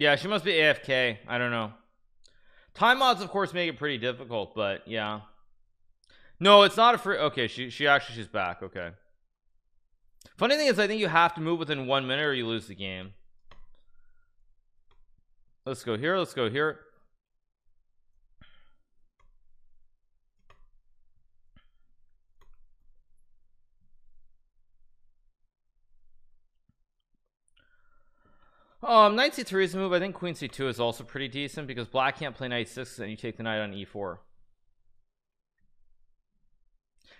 yeah she must be AFK I don't know. Time mods of course make it pretty difficult but yeah. No it's not a free okay she she actually she's back okay. Funny thing is I think you have to move within one minute or you lose the game. Let's go here let's go here Um, knight c3 is a move. I think queen c2 is also pretty decent because black can't play knight 6 and you take the knight on e4.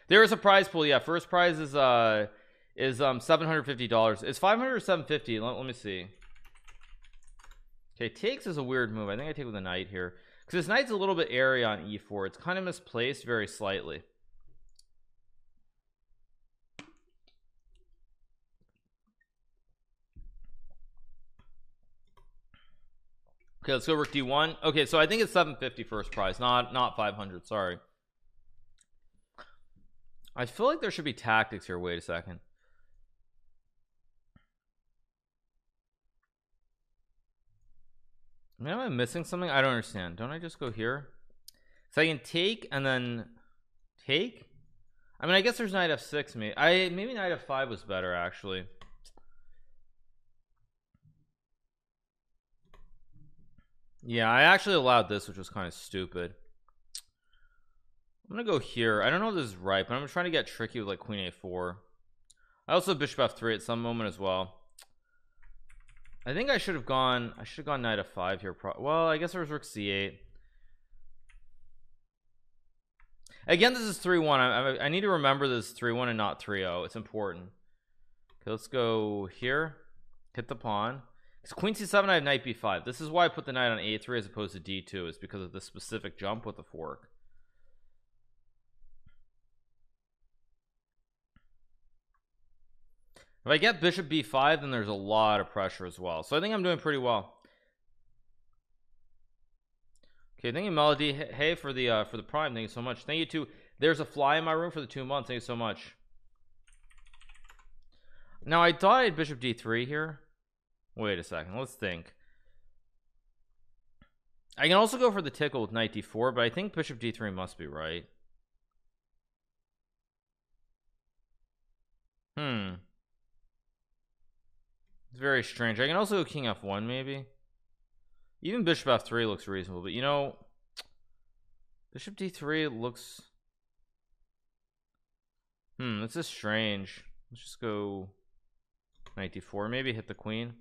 There is a prize pool. Yeah, first prize is uh is um $750. It's 500 or 750. Let, let me see. Okay, takes is a weird move. I think I take with a knight here because this knight's a little bit airy on e4. It's kind of misplaced very slightly. Okay, let's go rook d1. Okay, so I think it's 750 first prize, not not 500. Sorry. I feel like there should be tactics here. Wait a second. I mean, am I missing something? I don't understand. Don't I just go here? So I can take and then take. I mean, I guess there's knight f6. Maybe I maybe knight f5 was better actually. Yeah, I actually allowed this, which was kind of stupid. I'm gonna go here. I don't know if this is right, but I'm trying to get tricky with like queen a4. I also bishop f3 at some moment as well. I think I should have gone. I should have gone knight f5 here. Well, I guess there was rook c8. Again, this is 3-1. I, I, need to remember this 3-1 and not 3-0. It's important. Okay, let's go here. Hit the pawn. Because queen c7 I have knight b5 this is why I put the knight on a3 as opposed to d2 is because of the specific jump with the fork. If I get bishop b5 then there's a lot of pressure as well. So I think I'm doing pretty well. Okay thank you melody. Hey for the uh for the prime thank you so much. Thank you too there's a fly in my room for the two months thank you so much. Now I thought I had bishop d3 here Wait a second, let's think. I can also go for the tickle with knight d4, but I think bishop d3 must be right. Hmm. It's very strange. I can also go king f1 maybe. Even bishop f3 looks reasonable, but you know, bishop d3 looks. Hmm, this is strange. Let's just go knight d4. Maybe hit the queen.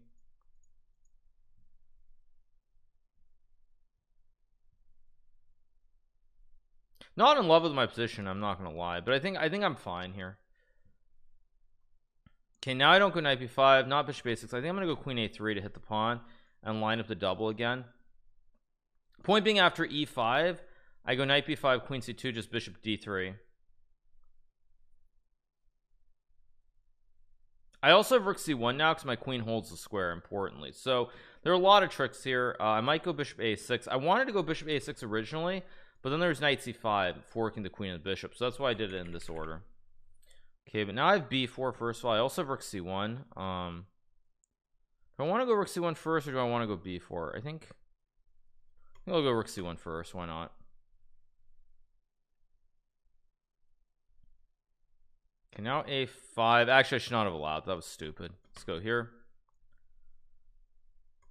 Not in love with my position I'm not gonna lie but I think I think I'm fine here. Okay now I don't go knight b5 not bishop a6 I think I'm gonna go queen a3 to hit the pawn and line up the double again. Point being after e5 I go knight b5 queen c2 just bishop d3 I also have rook c1 now because my queen holds the square importantly. So there are a lot of tricks here. Uh, I might go bishop a6 I wanted to go bishop a6 originally but then there's knight c5 forking the queen and the bishop so that's why I did it in this order. Okay but now I have b4 first of all. I also have rook c1 um do I want to go rook c1 first or do I want to go b4 I think I will go rook c1 first why not? Okay now a5 actually I should not have allowed that was stupid. Let's go here.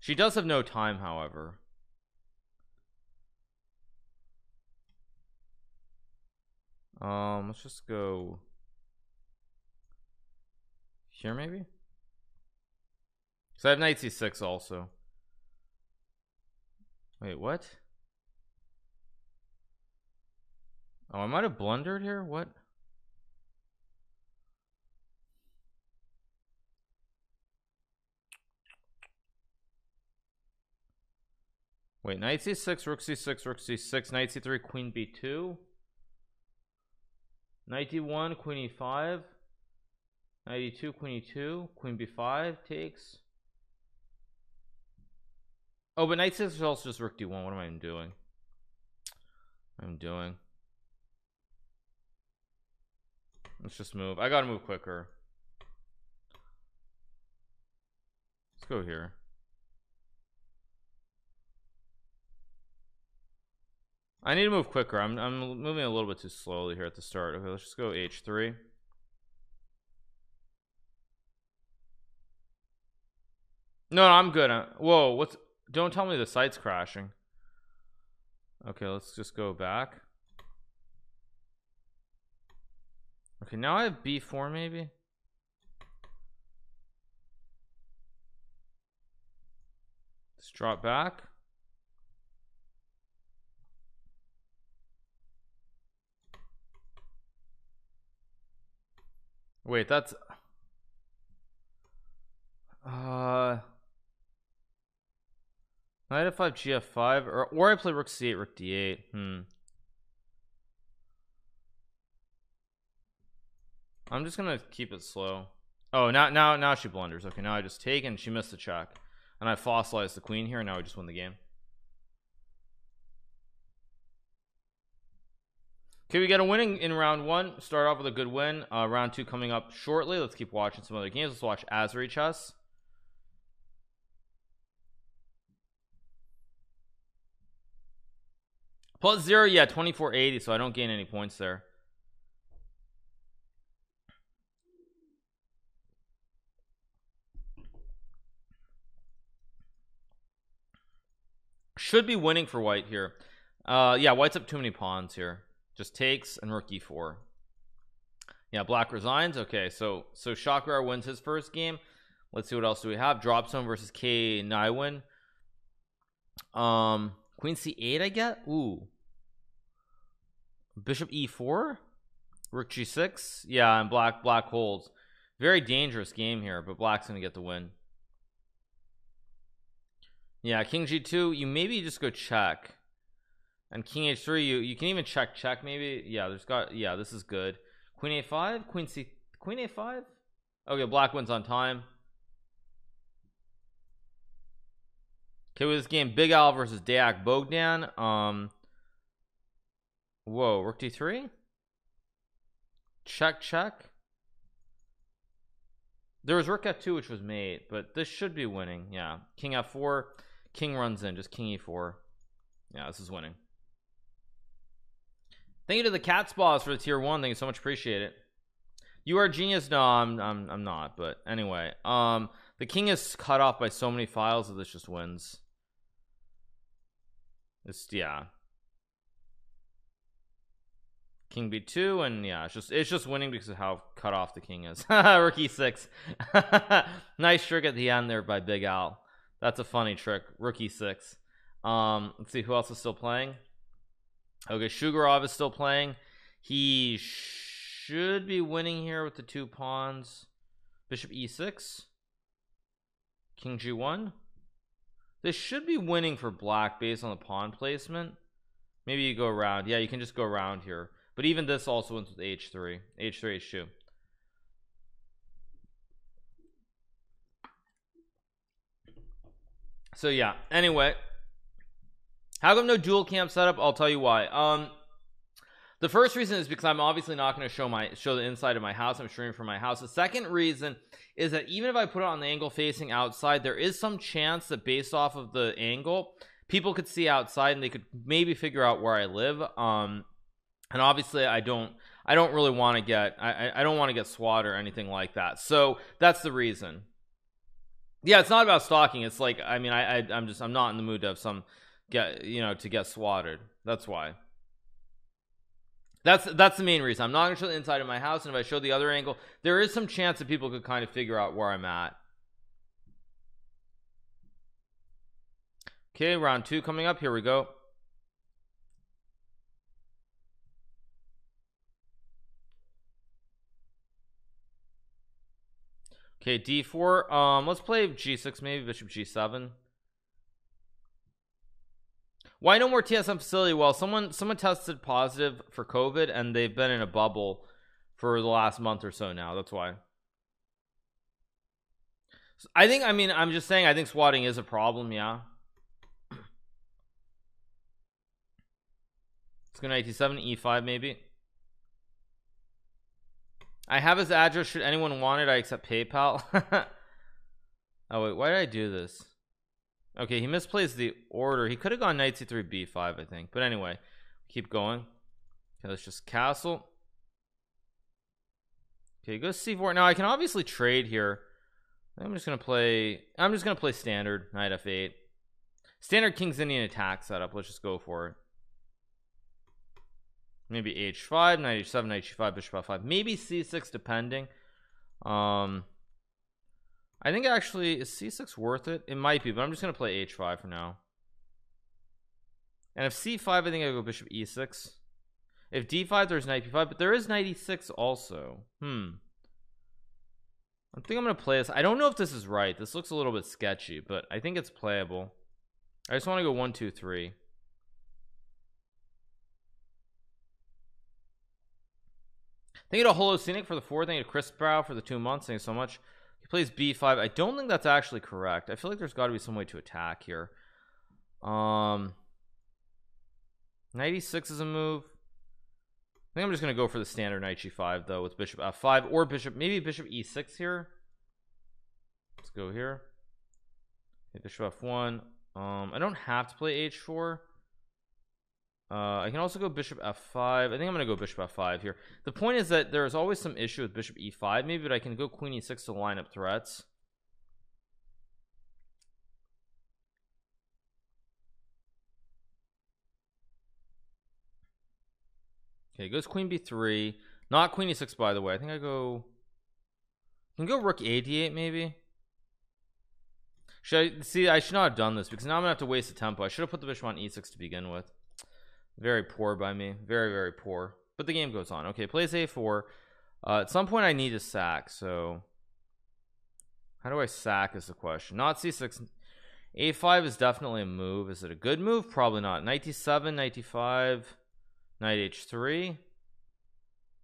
She does have no time however Um, let's just go here maybe. So I have knight c6 also. Wait, what? Oh, I might have blundered here. What? Wait, knight c6, rook c6, rook c6, knight c3, queen b2. 91 queen e5 92 queen e2 queen b5 takes. Oh but knight 6 is also just rook d1 what am I doing? I'm doing? Let's just move. I gotta move quicker. Let's go here I need to move quicker. I'm, I'm moving a little bit too slowly here at the start. Okay let's just go h3 no, no I'm good. Uh, whoa what's don't tell me the site's crashing. Okay let's just go back. Okay now I have b4 maybe? Let's drop back Wait, that's uh Knight f5 gf5 or or I play rook c8 rook d8 hmm. I'm just gonna keep it slow. Oh now now now she blunders. Okay now I just take and she missed the check. And I fossilized the queen here and now I just win the game Okay, we get a winning in round one. Start off with a good win. Uh, round two coming up shortly. Let's keep watching some other games. Let's watch Azerichess. Plus zero, yeah, 2480, so I don't gain any points there. Should be winning for white here. Uh, yeah, white's up too many pawns here just takes and rook e4 yeah black resigns. Okay so so Chakrar wins his first game. Let's see what else do we have. Drop zone versus K Nywin um queen c8 I get. Ooh. Bishop e4 rook g6 yeah and black black holds. Very dangerous game here but black's gonna get the win. Yeah king g2 you maybe just go check and king h3 you you can even check check maybe. Yeah there's got yeah this is good. Queen a5 queen c queen a5 okay black wins on time. Okay with this game big al versus Deac bogdan um whoa rook d3 check check. There was rook f2 which was mate but this should be winning yeah. King f4 king runs in just king e4 yeah this is winning Thank you to the cat spas for the tier one. Thank you so much. Appreciate it. You are a genius. No, I'm, I'm, I'm not. But anyway, um, the king is cut off by so many files that this just wins. It's yeah. King b2 and yeah, it's just it's just winning because of how cut off the king is. Rookie six. nice trick at the end there by Big Al. That's a funny trick. Rookie six. Um, let's see who else is still playing. Okay, Shugarov is still playing. He should be winning here with the two pawns. Bishop e6. King g1. This should be winning for black based on the pawn placement. Maybe you go around. Yeah, you can just go around here. But even this also wins with h3. h3, h2. So yeah, anyway, how come no dual cam setup? I'll tell you why. Um, the first reason is because I'm obviously not going to show my show the inside of my house. I'm streaming from my house. The second reason is that even if I put it on the angle facing outside, there is some chance that based off of the angle, people could see outside and they could maybe figure out where I live. Um, and obviously I don't I don't really want to get I I don't want to get SWAT or anything like that. So that's the reason. Yeah, it's not about stalking. It's like I mean I, I I'm just I'm not in the mood to have some get you know to get swatted. That's why. That's that's the main reason. I'm not gonna show the inside of my house and if I show the other angle there is some chance that people could kind of figure out where I'm at. Okay round two coming up. Here we go. Okay d4 um let's play g6 maybe bishop g7 why no more TSM facility? Well, someone someone tested positive for COVID and they've been in a bubble for the last month or so now. That's why. I think I mean I'm just saying I think swatting is a problem, yeah. Let's go 97 E5 maybe. I have his address. Should anyone want it, I accept PayPal. oh wait, why did I do this? Okay, he misplays the order. He could have gone knight c3 b5, I think. But anyway, keep going. Okay let's just castle. Okay go c4 now I can obviously trade here. I'm just gonna play I'm just gonna play standard knight f8 standard king's Indian attack setup. Let's just go for it. Maybe h5 knight h7 knight h5 bishop f5 maybe c6 depending. Um I think actually is c6 worth it? It might be but I'm just gonna play h5 for now. And if c5 I think I go bishop e6 if d5 there's knight b5 but there is knight e6 also. Hmm. I think I'm gonna play this. I don't know if this is right. This looks a little bit sketchy but I think it's playable. I just want to go one two three. Thank you to Holocenic for the four. Thank you to Chris Brow for the two months. Thank you so much. Plays b5. I don't think that's actually correct. I feel like there's got to be some way to attack here. Um, 96 is a move. I think I'm just gonna go for the standard knight g5 though with bishop f5 or bishop maybe bishop e6 here. Let's go here. Okay, bishop f1. Um, I don't have to play h4. Uh, I can also go bishop f5 I think I'm gonna go bishop f5 here. The point is that there's always some issue with bishop e5 maybe but I can go queen e6 to line up threats. Okay goes queen b3 not queen e6 by the way. I think I go I can go rook a d8 maybe? Should I see I should not have done this because now I'm gonna have to waste the tempo. I should have put the bishop on e6 to begin with very poor by me. Very very poor. But the game goes on. Okay plays a4 uh, at some point I need to sack so how do I sack is the question. Not c6 a5 is definitely a move. Is it a good move? Probably not. 97 95 knight d5 knight h3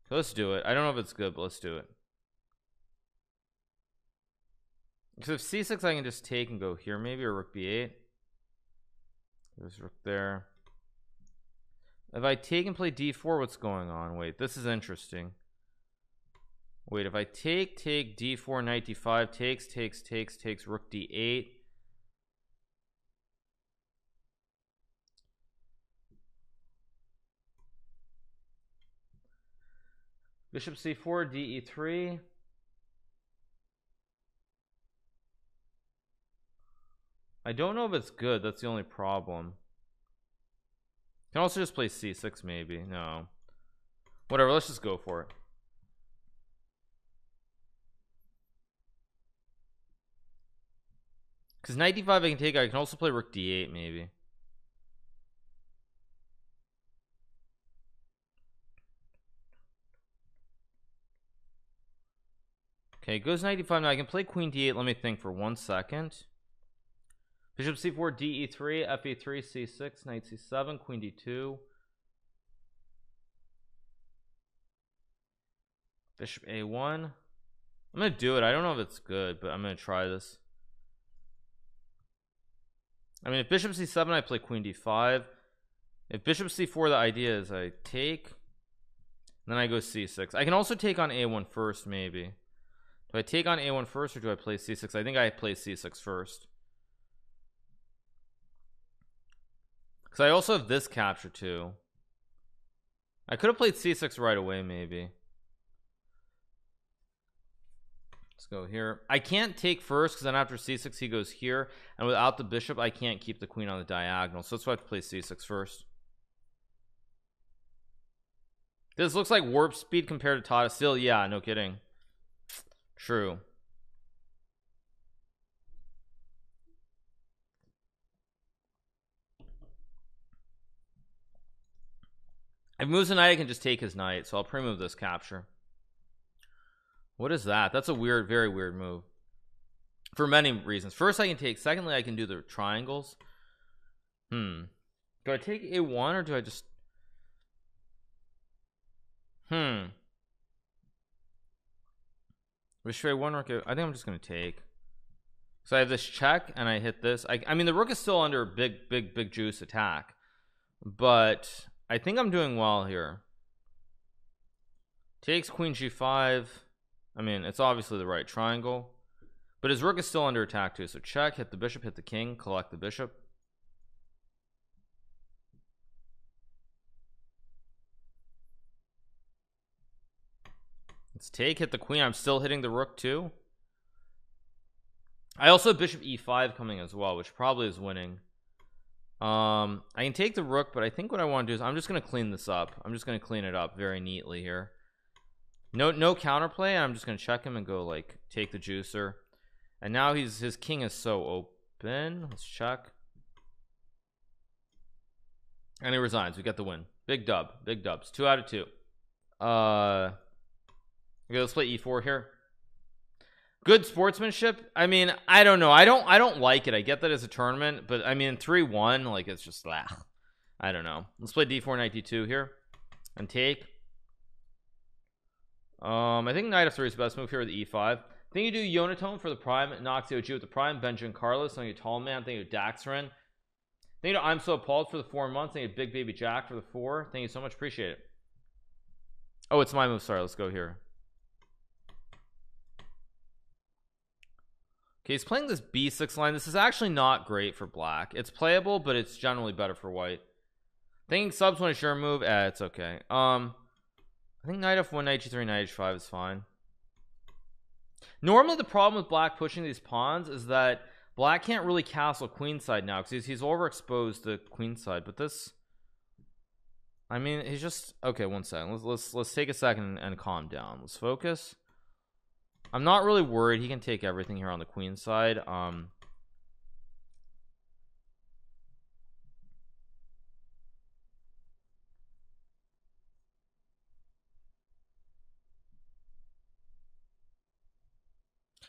so let's do it. I don't know if it's good but let's do it. Because if c6 I can just take and go here maybe or rook b8 there's rook there if I take and play d4 what's going on? Wait this is interesting. Wait if I take take d4 knight d5 takes takes takes takes rook d8 bishop c4 de3 I don't know if it's good. That's the only problem can also just play c6 maybe. No. Whatever let's just go for it. Because knight d5 I can take I can also play rook d8 maybe. Okay goes knight d5 now I can play queen d8 let me think for one second bishop c4 de3 fe3 c6 knight c7 queen d2 bishop a1 I'm gonna do it. I don't know if it's good but I'm gonna try this. I mean if bishop c7 I play queen d5 if bishop c4 the idea is I take then I go c6 I can also take on a1 first maybe. Do I take on a1 first or do I play c6 I think I play c6 first because I also have this capture too. I could have played c6 right away maybe. Let's go here. I can't take first because then after c6 he goes here and without the bishop I can't keep the queen on the diagonal so that's why I have to play c6 first. This looks like warp speed compared to Tata. Still yeah no kidding. True If moves a knight, I can just take his knight, so I'll pre-move this capture. What is that? That's a weird, very weird move. For many reasons. First, I can take. Secondly, I can do the triangles. Hmm. Do I take a1 or do I just... Hmm. Bishop a1 rook. I think I'm just going to take. So I have this check and I hit this. I, I mean, the rook is still under big, big, big juice attack. But I think I'm doing well here. Takes queen g5. I mean, it's obviously the right triangle. But his rook is still under attack too. So check, hit the bishop, hit the king, collect the bishop. Let's take, hit the queen. I'm still hitting the rook too. I also have bishop e5 coming as well, which probably is winning um I can take the rook but I think what I want to do is I'm just gonna clean this up. I'm just gonna clean it up very neatly here. No no counterplay I'm just gonna check him and go like take the juicer. And now he's his king is so open. Let's check. And he resigns. We get the win. Big dub. Big dubs. Two out of two. Uh okay let's play e4 here good sportsmanship. I mean I don't know. I don't I don't like it. I get that as a tournament but I mean 3-1 like it's just that I don't know. Let's play d4 knight d2 here and take um I think knight f3 is the best move here with e5 I think you do Yonatone for the prime Noxio G with the prime Benjamin Carlos then you tall man then you Daxrin Thank you I'm so appalled for the four months thank you big baby Jack for the four. Thank you so much. Appreciate it. Oh it's my move. Sorry let's go here Okay, he's playing this b6 line. This is actually not great for black. It's playable, but it's generally better for white. Thinking subs when sure move. Eh, it's okay. Um, I think knight f1, knight g3, knight h5 is fine. Normally, the problem with black pushing these pawns is that black can't really castle queenside now because he's, he's overexposed the queenside. But this, I mean, he's just okay. One second. Let's let's let's take a second and calm down. Let's focus. I'm not really worried he can take everything here on the queen side um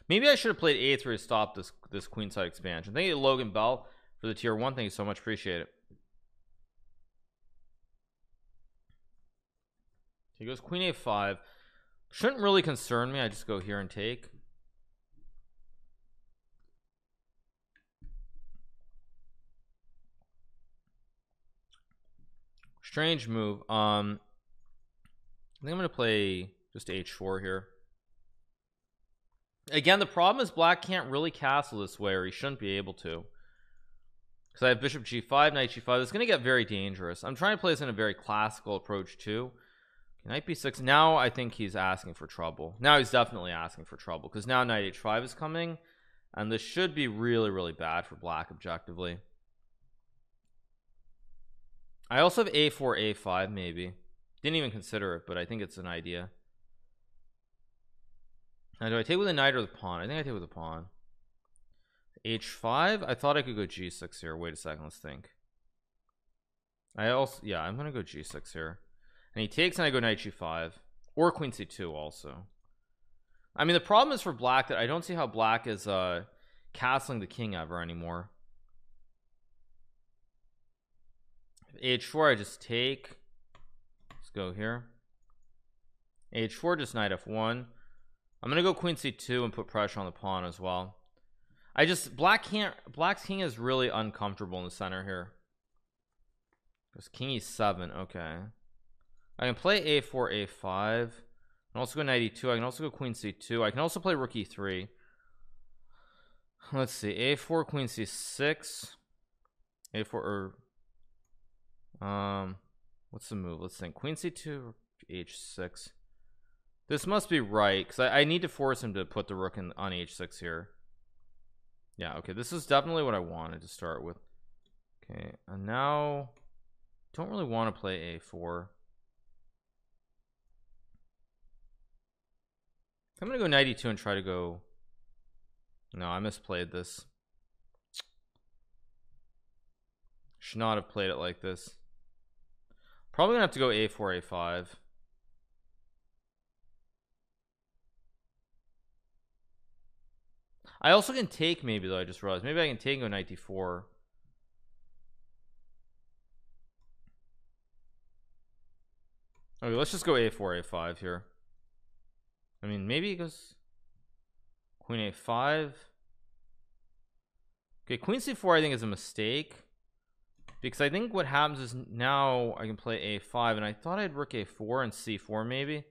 Maybe I should have played a3 to stop this this queenside expansion. Thank you, Logan Bell, for the tier one. Thank you so much. Appreciate it. He goes queen a5 shouldn't really concern me. I just go here and take. Strange move. Um I think I'm gonna play just h4 here. Again the problem is black can't really castle this way or he shouldn't be able to. Because I have bishop g5 knight g5 it's gonna get very dangerous. I'm trying to play this in a very classical approach too Knight b6 now I think he's asking for trouble. Now he's definitely asking for trouble because now knight h5 is coming and this should be really really bad for black objectively. I also have a4 a5 maybe. Didn't even consider it but I think it's an idea. Now do I take with the knight or the pawn? I think I take with the pawn. H5 I thought I could go g6 here. Wait a second let's think. I also yeah I'm gonna go g6 here and he takes and I go knight g5 or queen c2 also. I mean the problem is for black that I don't see how black is uh castling the king ever anymore. H4 I just take. Let's go here. H4 just knight f1 I'm gonna go queen c2 and put pressure on the pawn as well. I just black can't black's king is really uncomfortable in the center here. Because king e7 okay I can play a4 a5 I can also go knight e2 I can also go queen c2 I can also play rook e3 let's see. A4 queen c6 a4 or um what's the move? Let's think. Queen c2 h6 this must be right because I, I need to force him to put the rook in on h6 here. Yeah okay. This is definitely what I wanted to start with. Okay and now don't really want to play a4 I'm gonna go 92 and try to go no I misplayed this. Should not have played it like this. Probably gonna have to go a4 a5 I also can take maybe though I just realized. Maybe I can take go 94 okay let's just go a4 a5 here I mean maybe it goes Queen a5 Okay Queen c4 I think is a mistake. Because I think what happens is now I can play a5 and I thought I'd rook a4 and c4 maybe.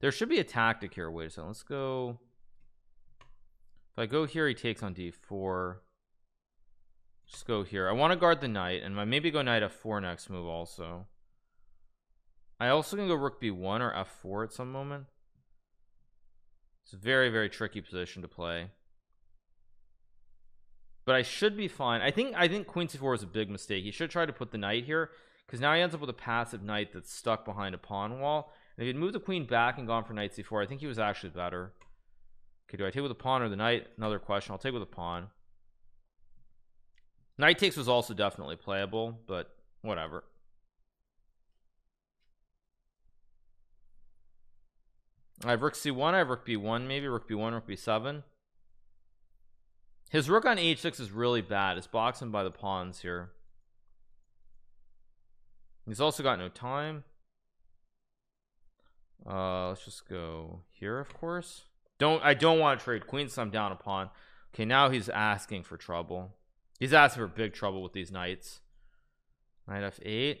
There should be a tactic here. Wait a second let's go. If I go here he takes on d4 just go here. I want to guard the knight and maybe go knight f4 next move also. I also can go rook b1 or f4 at some moment it's a very very tricky position to play. But I should be fine. I think I think queen c4 is a big mistake. He should try to put the knight here because now he ends up with a passive knight that's stuck behind a pawn wall. And if he'd moved the queen back and gone for knight c4 I think he was actually better. Okay do I take with the pawn or the knight? Another question. I'll take with the pawn. Knight takes was also definitely playable but whatever I have rook c1 I have rook b1 maybe rook b1 rook b7 his rook on h6 is really bad. It's boxing by the pawns here. He's also got no time. Uh let's just go here of course. Don't I don't want to trade queens so I'm down a pawn. Okay now he's asking for trouble. He's asking for big trouble with these knights. Knight f8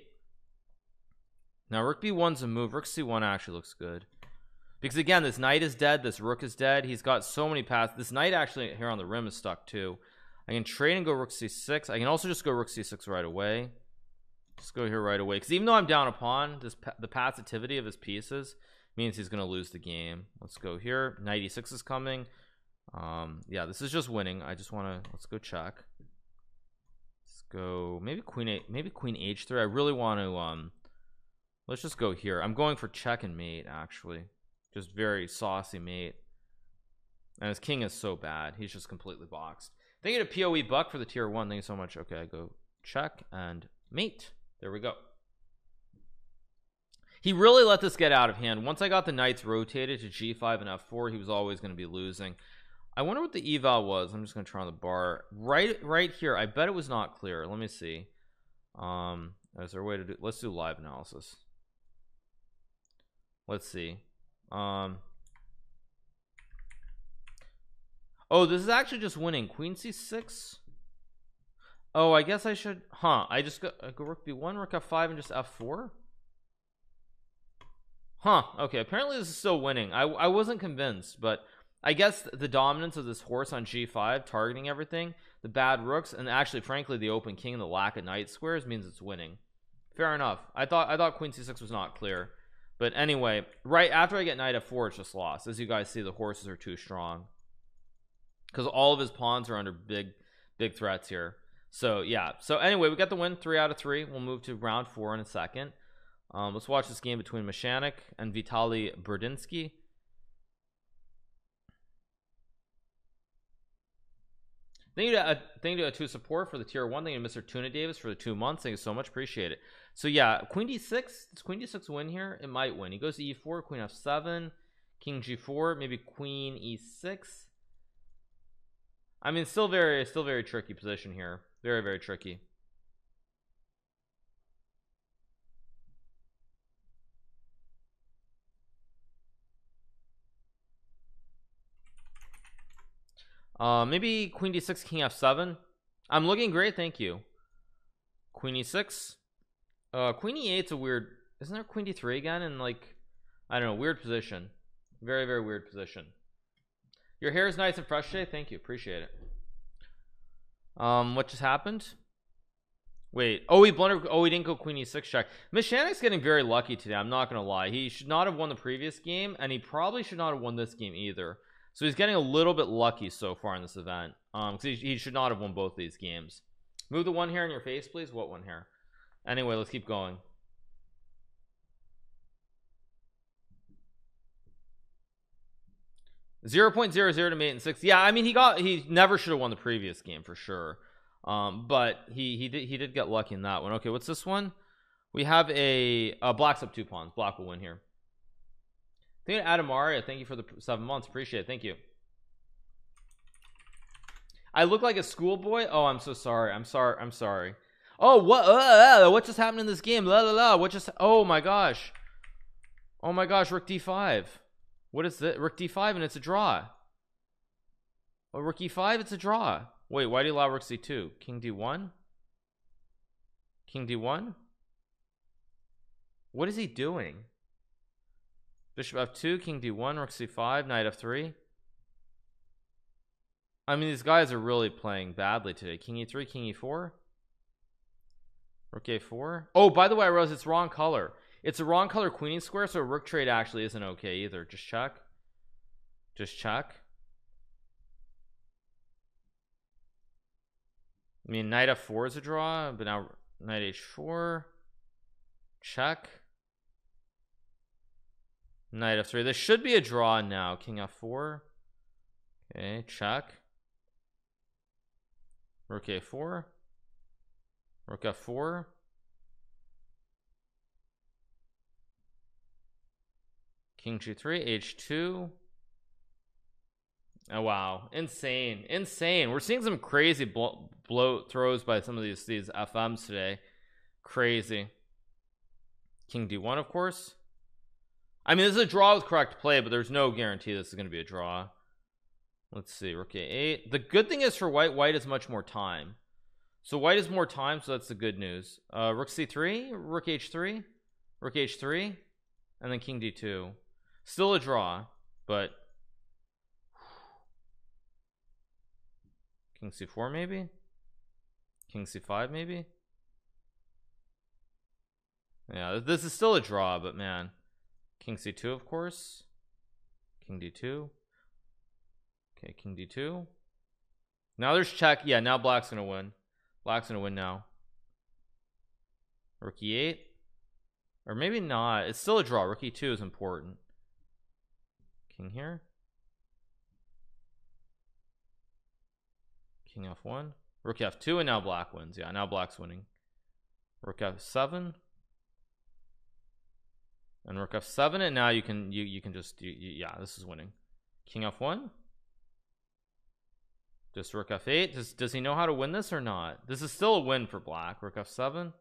now rook b1's a move. Rook c1 actually looks good because again this knight is dead this rook is dead he's got so many paths. This knight actually here on the rim is stuck too. I can trade and go rook c6 I can also just go rook c6 right away. Just go here right away. Because even though I'm down a pawn this the passivity of his pieces means he's gonna lose the game. Let's go here. 96 is coming. Um yeah this is just winning. I just want to let's go check. Let's go maybe queen 8 maybe queen h3 I really want to um let's just go here. I'm going for check and mate actually just very saucy mate and his king is so bad he's just completely boxed. Thank you to poe buck for the tier one thank you so much. Okay I go check and mate there we go. He really let this get out of hand. Once I got the knights rotated to g5 and f4 he was always going to be losing. I wonder what the eval was. I'm just gonna turn on the bar. Right right here I bet it was not clear. Let me see. Um is there a way to do let's do live analysis. Let's see um oh this is actually just winning. Queen c6 oh I guess I should huh I just go, go rook b1 rook f5 and just f4 huh okay apparently this is still winning. I, I wasn't convinced but I guess the dominance of this horse on g5 targeting everything the bad rooks and actually frankly the open king and the lack of knight squares means it's winning. Fair enough. I thought I thought queen c6 was not clear but anyway right after I get knight f4 it's just lost as you guys see the horses are too strong because all of his pawns are under big big threats here so yeah so anyway we got the win three out of three we'll move to round four in a second um, let's watch this game between Mashanik and Vitaliy Bernadskiy Thank you to uh, thank you to, support for the tier one. Thank you to Mr. Tuna Davis for the two months. Thank you so much. Appreciate it. So yeah, Queen D6. Does Queen D6 win here? It might win. He goes to E4, Queen F7, King G4, maybe Queen E6. I mean, still very, still very tricky position here. Very, very tricky. uh maybe queen d6 king f7 i'm looking great thank you queen e6 uh queen e8's a weird isn't there queen d3 again and like i don't know weird position. Very very weird position. Your hair is nice and fresh today? Thank you. Appreciate it. Um what just happened? Wait. Oh he blundered oh he didn't go queen e6 check. Mishanik's getting very lucky today I'm not gonna lie. He should not have won the previous game and he probably should not have won this game either. So he's getting a little bit lucky so far in this event um he, he should not have won both these games. Move the one hair in your face please. What one hair anyway let's keep going Zero point zero zero to mate and six. Yeah, I mean he got he never should have won the previous game for sure. Um, but he he did he did get lucky in that one. Okay, what's this one? We have a, a blacks up two pawns. Black will win here. Thank you Adam Aria. Thank you for the seven months. Appreciate it. Thank you. I look like a schoolboy. Oh, I'm so sorry. I'm sorry. I'm sorry. Oh, what? Uh, uh, what just happened in this game? La la la. What just? Oh my gosh. Oh my gosh. Rook D5. What is that? Rook D5 and it's a draw. Oh, Rook E5. It's a draw. Wait, why do you allow Rook C2? King D1. King D1. What is he doing? Bishop f2, king d1, rook c5, knight f3. I mean, these guys are really playing badly today. King e3, king e4. Rook a4. Oh, by the way, I realized it's wrong color. It's a wrong color queening square, so rook trade actually isn't okay either. Just check. just check I mean knight f4 is a draw but now knight h4 check knight f3 this should be a draw now king f4 okay check rook a4 rook f4 king g3 h2 oh wow. Insane. Insane. We're seeing some crazy blow, throws by some of these these fms today. Crazy. King d1 of course. I mean this is a draw with correct play but there's no guarantee this is going to be a draw. Let's see. Rook a8 the good thing is for white white is much more time so white is more time so that's the good news. Uh rook c3 rook h3 rook h3 and then king d2 still a draw but king c4 maybe? King c5 maybe? Yeah this is still a draw but man king c2 of course. King d2 okay king d2 now there's check yeah now black's gonna win black's gonna win now. Rook e8 or maybe not. It's still a draw. Rook e2 is important. King here. King f1 rook f2 and now black wins. Yeah now black's winning. Rook f7 and rook f7 and now you can you you can just you, you, yeah this is winning. King f1 just rook f8 does, does he know how to win this or not this is still a win for black rook f7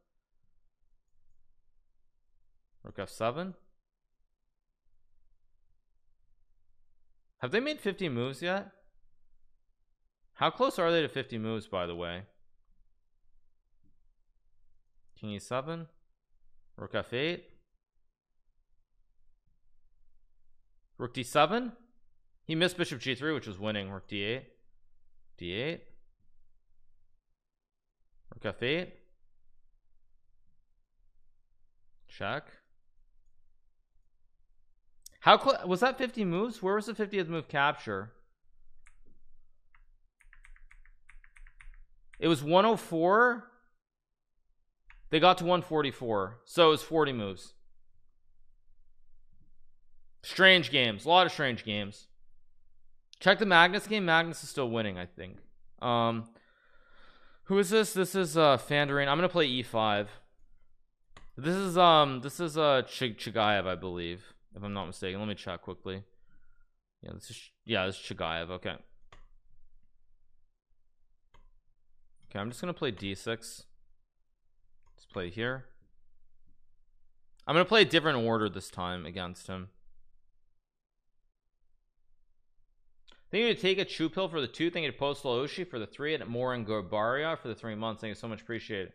rook f7 Have they made 50 moves yet? How close are they to 50 moves, by the way? King e7, Rook f8, Rook d7. He missed Bishop g3, which was winning. Rook d8, d8, Rook f8, check. How was that 50 moves? Where was the 50th move capture? It was 104. They got to 144. So it was 40 moves. Strange games. A lot of strange games. Check the Magnus game. Magnus is still winning, I think. Um, who is this? This is uh Fandarin. I'm gonna play E5. This is um this is uh Ch Chigaev, I believe if I'm not mistaken. Let me check quickly. Yeah, this is yeah, this is Chigaev. Okay. Okay, I'm just gonna play d6. Let's play here. I'm gonna play a different order this time against him. Thank you to take a chew pill for the two. Thank you to Postal Oshi for the three, and Morin Gorbaria for the three months. Thank you so much. Appreciate it.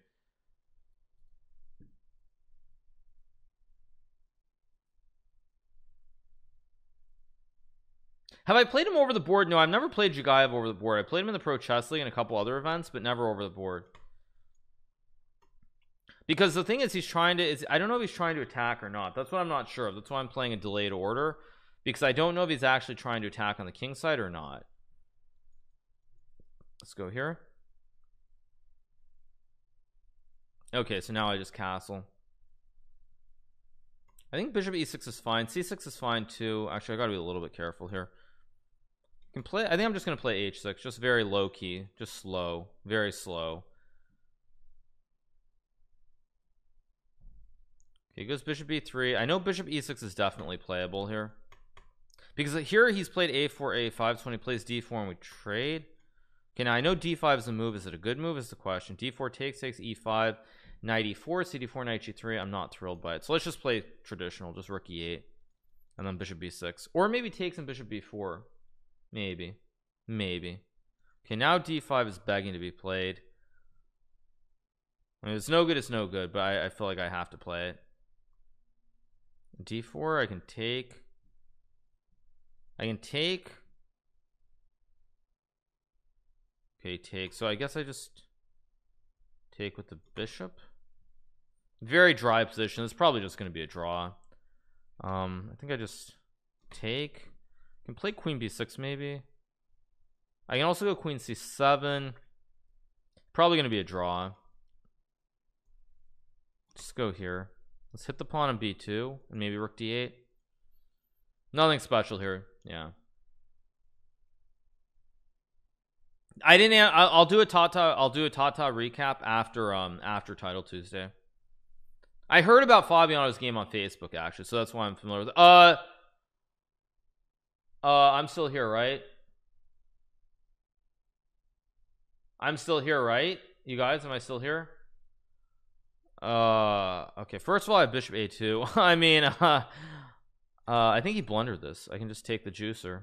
Have I played him over the board? No, I've never played Chigaev over the board. I played him in the Pro Chess League and a couple other events, but never over the board. Because the thing is, he's trying to. Is I don't know if he's trying to attack or not. That's what I'm not sure of. That's why I'm playing a delayed order because I don't know if he's actually trying to attack on the king side or not. Let's go here. Okay, so now I just castle. I think bishop e6 is fine. c6 is fine too. Actually, I gotta be a little bit careful here can play I think I'm just gonna play h6 just very low key just slow very slow okay goes bishop e3 I know bishop e6 is definitely playable here because here he's played a4 a5 so when he plays d4 and we trade okay now I know d5 is a move is it a good move is the question d4 takes takes e5 knight e4 cd4 knight g3 I'm not thrilled by it so let's just play traditional just rook e8 and then bishop b6 or maybe takes and bishop b4 Maybe. Maybe. Okay, now d5 is begging to be played. I mean, it's no good, it's no good, but I, I feel like I have to play it. d4, I can take. I can take. Okay, take. So I guess I just take with the bishop. Very dry position. It's probably just going to be a draw. Um, I think I just take. can play queen b6 maybe I can also go queen c7 probably gonna be a draw just go here let's hit the pawn on b2 and maybe rook d8 nothing special here yeah. I didn't I'll do a Tata I'll do a Tata recap after um after title Tuesday. I heard about Fabiano's game on Facebook actually so that's why I'm familiar with it. uh uh I'm still here right? I'm still here right? You guys am I still here? Uh okay first of all I have bishop a2 I mean uh, uh I think he blundered this. I can just take the juicer.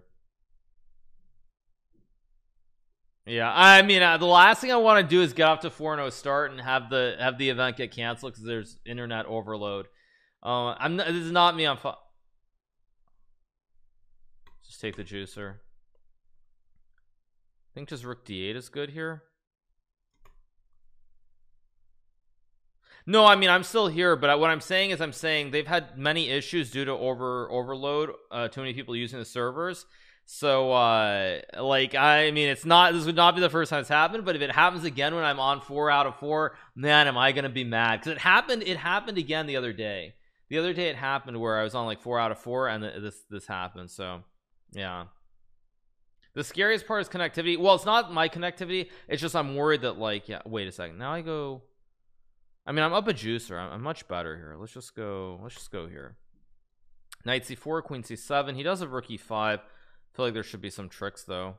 Yeah I mean uh, the last thing I want to do is get off to 4-0 start and have the have the event get canceled because there's internet overload. Uh, I'm not, this is not me on just take the juicer. I think just rook d8 is good here no I mean I'm still here but what I'm saying is I'm saying they've had many issues due to over overload uh, too many people using the servers. So uh like I mean it's not this would not be the first time it's happened but if it happens again when I'm on four out of four man am I gonna be mad. Because it happened it happened again the other day. The other day it happened where I was on like four out of four and this this happened so yeah. The scariest part is connectivity. Well it's not my connectivity it's just I'm worried that like yeah wait a second. Now I go I mean I'm up a juicer. I'm, I'm much better here. Let's just go let's just go here. Knight c4 queen c7 he does have rook e5 I feel like there should be some tricks though.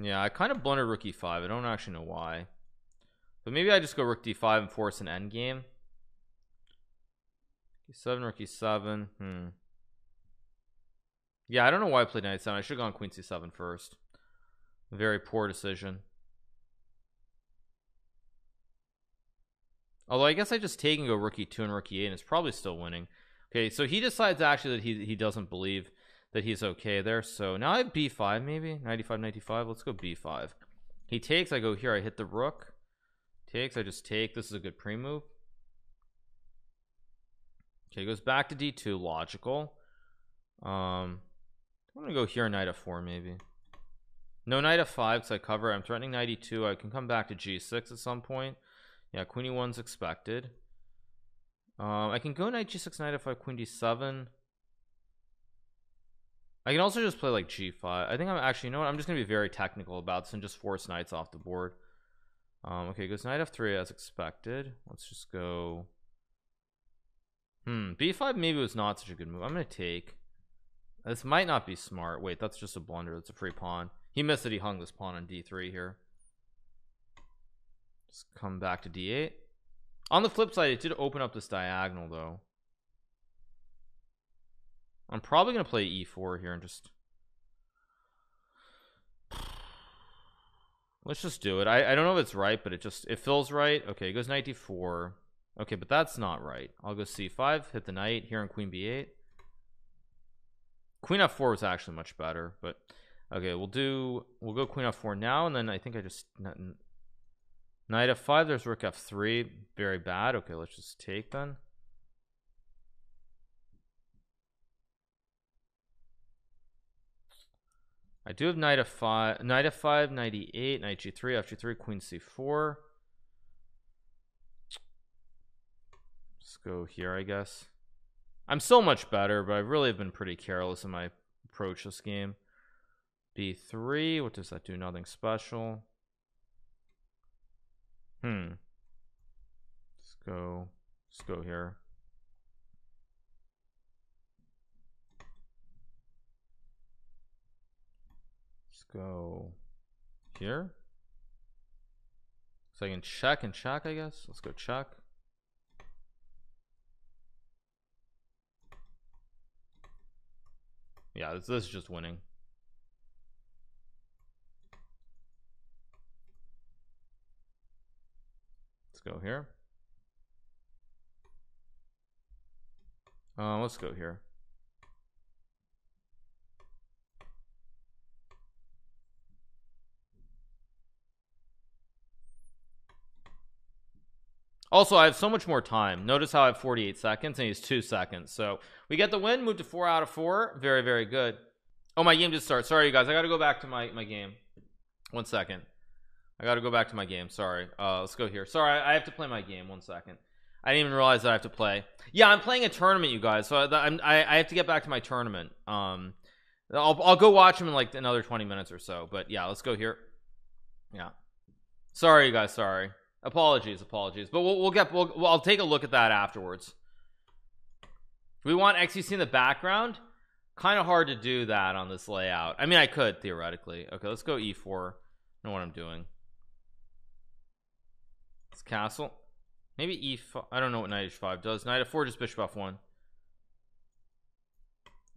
Yeah I kind of blundered rook e5 I don't actually know why. But maybe I just go rook d5 and force an end game e7 rook e7 hmm yeah I don't know why I played knight 7 I should have gone queen c7 first. Very poor decision. Although I guess I just take and go rook e2 and rook e8 and it's probably still winning. Okay so he decides actually that he, he doesn't believe that he's okay there so now I have b5 maybe? 95 95 let's go b5 he takes I go here I hit the rook. Takes I just take. This is a good pre-move. Okay goes back to d2 logical. Um I'm gonna go here knight f4 maybe. No knight f5 because I cover I'm threatening knight e2 I can come back to g6 at some point. Yeah queen e1's expected. Um I can go knight g6 knight f5 queen d7 I can also just play like g5 I think I'm actually you know what? I'm just gonna be very technical about this and just force knights off the board. Um okay goes knight f3 as expected. Let's just go. Hmm b5 maybe was not such a good move. I'm gonna take this might not be smart. Wait that's just a blunder. That's a free pawn. He missed that he hung this pawn on d3 here. Let's come back to d8 on the flip side it did open up this diagonal though. I'm probably gonna play e4 here and just let's just do it. I, I don't know if it's right but it just it feels right. Okay it goes knight d4 okay but that's not right. I'll go c5 hit the knight here on queen b8 queen f4 was actually much better but okay we'll do we'll go queen f4 now and then I think I just knight f5 there's rook f3 very bad. Okay let's just take then. I do have knight f5 knight f5 knight e8 knight g3 f g3 queen c4 let's go here I guess I'm so much better but I really have been pretty careless in my approach this game b3 what does that do nothing special Hmm. Let's go. Let's go here. Let's go here. So I can check and check, I guess. Let's go check. Yeah, this, this is just winning. Let's go here uh, let's go here also I have so much more time. Notice how I have 48 seconds and he's two seconds. So we get the win move to four out of four. Very very good. Oh my game just started sorry you guys. I gotta go back to my my game. One second. I gotta go back to my game. Sorry. Uh let's go here. Sorry I have to play my game. One second. I didn't even realize that I have to play. Yeah I'm playing a tournament you guys. So I, I, I have to get back to my tournament. Um I'll, I'll go watch him in like another 20 minutes or so. But yeah let's go here. Yeah. Sorry you guys. Sorry apologies apologies. But we'll, we'll get we'll, well, I'll take a look at that afterwards. We want XQC in the background? Kind of hard to do that on this layout. I mean I could theoretically. Okay let's go e4 know what I'm doing. It's castle? Maybe e5 I don't know what knight h5 does. Knight f4 just bishop f1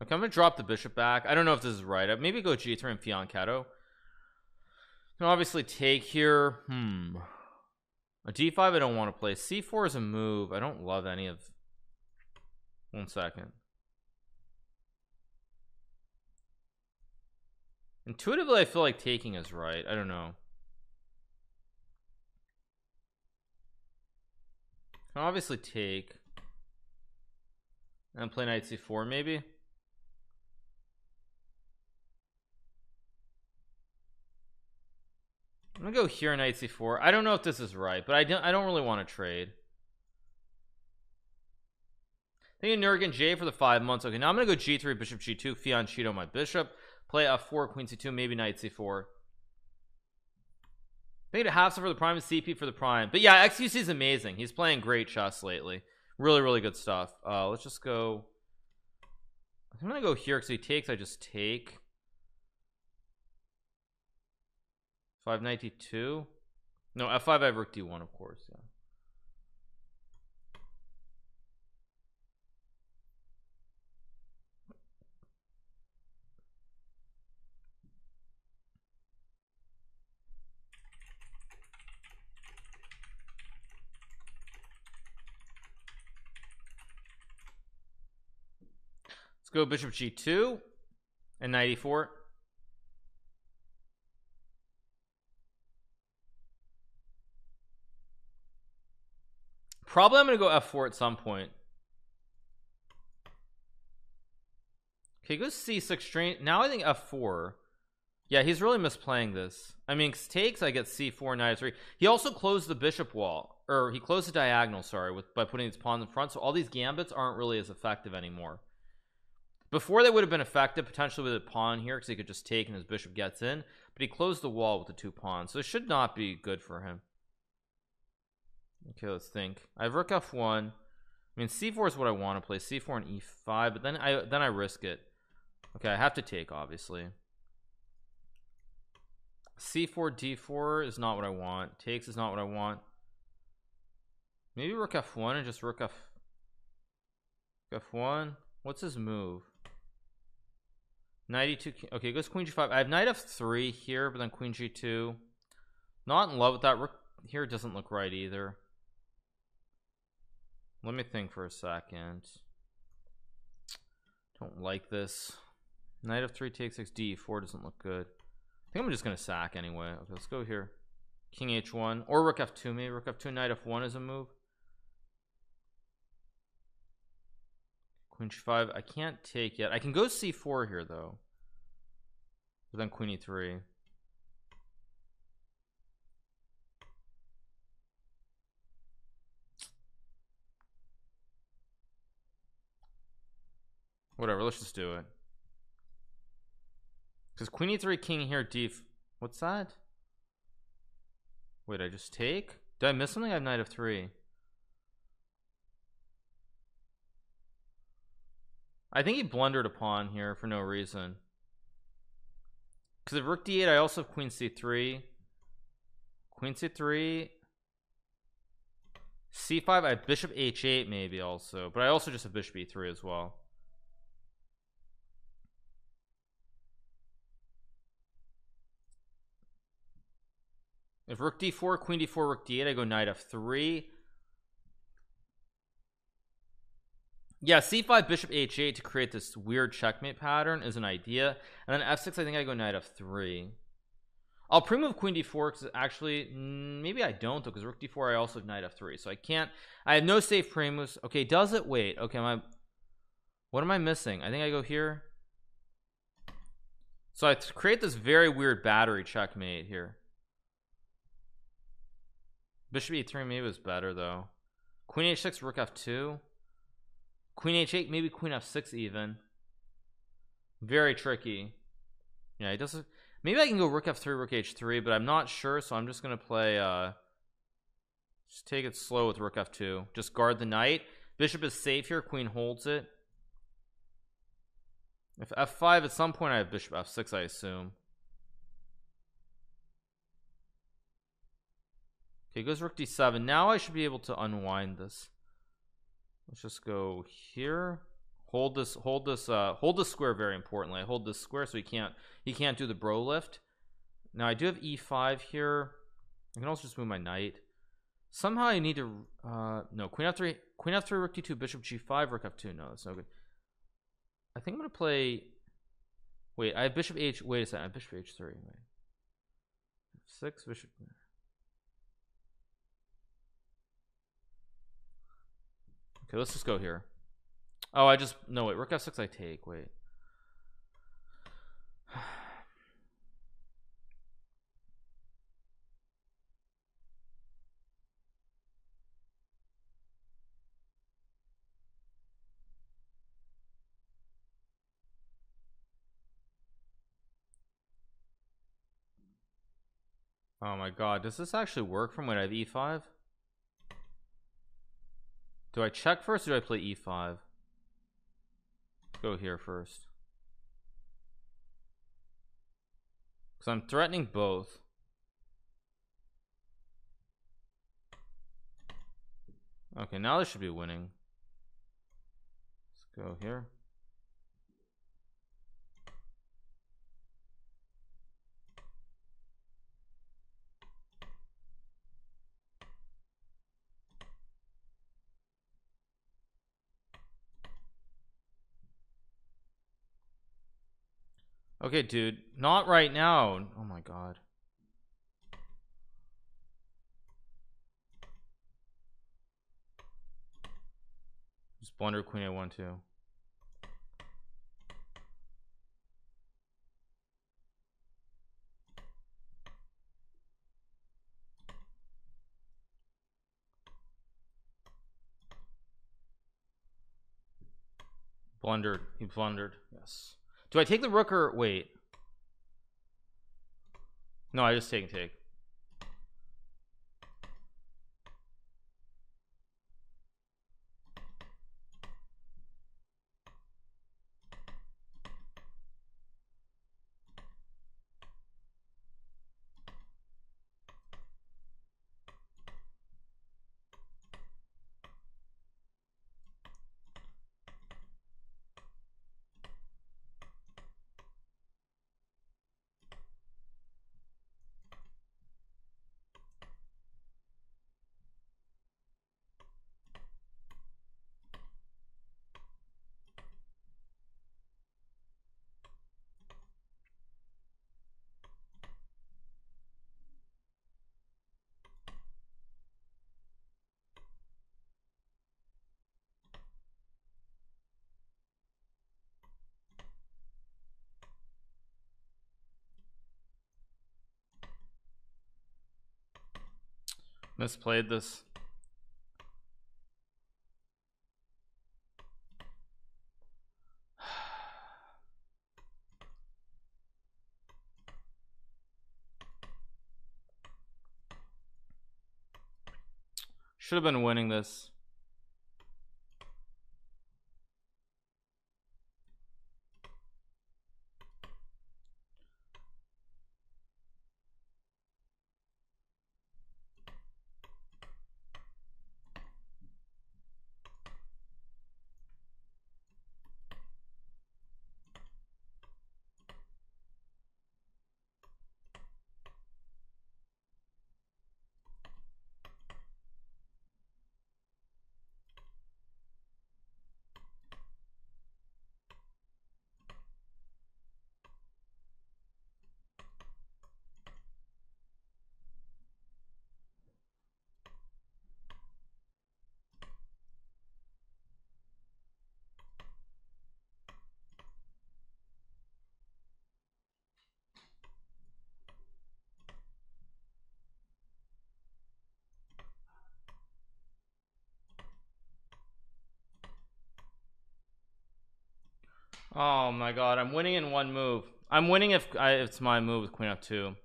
okay I'm gonna drop the bishop back. I don't know if this is right maybe go g3 and fianchetto. Can obviously take here. Hmm a d5 I don't want to play c4 is a move. I don't love any of one second. Intuitively I feel like taking is right. I don't know. Can obviously take. And play knight c4 maybe I'm gonna go here knight c4 I don't know if this is right but I don't I don't really want to trade Thank you Nurgan J for the five months. Okay now I'm gonna go g3 bishop g2 fianchetto my bishop. Play f4 queen c2 maybe knight c4 Thank you to Hafsa for the prime CP for the prime. But yeah XQC is amazing. He's playing great chess lately. Really really good stuff. Uh let's just go I'm gonna go here because he takes I just take 592 no f5 I have rook d1 of course yeah. Let's go bishop g2 and 94 Probably I'm gonna go f4 at some point. Okay, go c6 straight. Now I think f4. Yeah, he's really misplaying this. I mean, takes I get c4 knight 3. He also closed the bishop wall, or he closed the diagonal. Sorry, with by putting his pawns in front. So all these gambits aren't really as effective anymore. Before they would have been effective potentially with a pawn here because he could just take and his bishop gets in. But he closed the wall with the two pawns, so it should not be good for him okay let's think. I have rook f1 I mean c4 is what I want to play c4 and e5 but then I then I risk it. Okay I have to take obviously. C4 d4 is not what I want. Takes is not what I want. Maybe rook f1 and just rook f f1 what's his move? 92 okay goes queen g5 I have knight f3 here but then queen g2 not in love with that rook here doesn't look right either let me think for a second. Don't like this. Knight of 3 takes 6 d4 doesn't look good. I think I'm just gonna sack anyway. Okay let's go here. King h1 or rook f2 maybe rook f2 knight f1 is a move. Queen g5 I can't take yet. I can go c4 here though. But then queen e3 whatever let's just do it. Because queen e3 king here d what's that? Wait I just take? Did I miss something? I have knight of three. I think he blundered a pawn here for no reason. Because of rook d8 I also have queen c3 queen c3 c5 I have bishop h8 maybe also but I also just have bishop e3 as well if rook d4 queen d4 rook d8 I go knight f3 yeah c5 bishop h8 to create this weird checkmate pattern is an idea. And then f6 I think I go knight f3 I'll pre-move queen d4 because actually mm, maybe I don't though because rook d4 I also have knight f3 so I can't I have no safe pre-moves. Okay does it wait okay my what am I missing? I think I go here. So I create this very weird battery checkmate here bishop e3 maybe was better though. Queen h6 rook f2 queen h8 maybe queen f6 even. Very tricky. Yeah he doesn't maybe I can go rook f3 rook h3 but I'm not sure so I'm just gonna play uh just take it slow with rook f2 just guard the knight. Bishop is safe here queen holds it. If f5 at some point I have bishop f6 I assume okay goes rook d7 now I should be able to unwind this. Let's just go here. Hold this hold this uh hold this square very importantly. I hold this square so he can't he can't do the bro lift. Now I do have e5 here. I can also just move my knight. Somehow I need to uh no queen f3 queen f3 rook d2 bishop g5 rook f2 no that's no good. I think I'm gonna play wait I have bishop h wait a second I have bishop h3 wait. Six bishop okay let's just go here Oh, I just no wait. Rook f6 I take. Wait. Oh my god, does this actually work from when I have e5? Do I check first or do I play e5? go here first. Because I'm threatening both. Okay now this should be winning. Let's go here Okay, dude. Not right now. Oh my god. Just blunder queen a one two. Blundered. He blundered. Yes. Do I take the rook or wait? No, I just take take. Misplayed this. Should have been winning this oh my god I'm winning in one move. I'm winning if, I, if it's my move with queen f2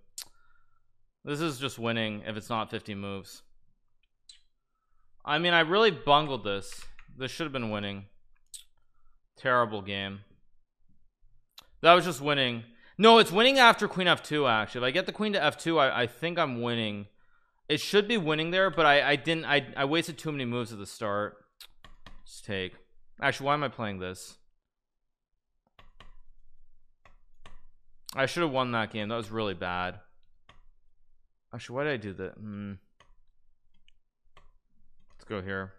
this is just winning if it's not 50 moves. I mean I really bungled this. This should have been winning. Terrible game. That was just winning. No it's winning after queen f2 actually. If I get the queen to f2 I, I think I'm winning. It should be winning there but I, I didn't I, I wasted too many moves at the start. Just take. Actually why am I playing this I should have won that game. That was really bad. Actually why did I do that? Hmm. let's go here.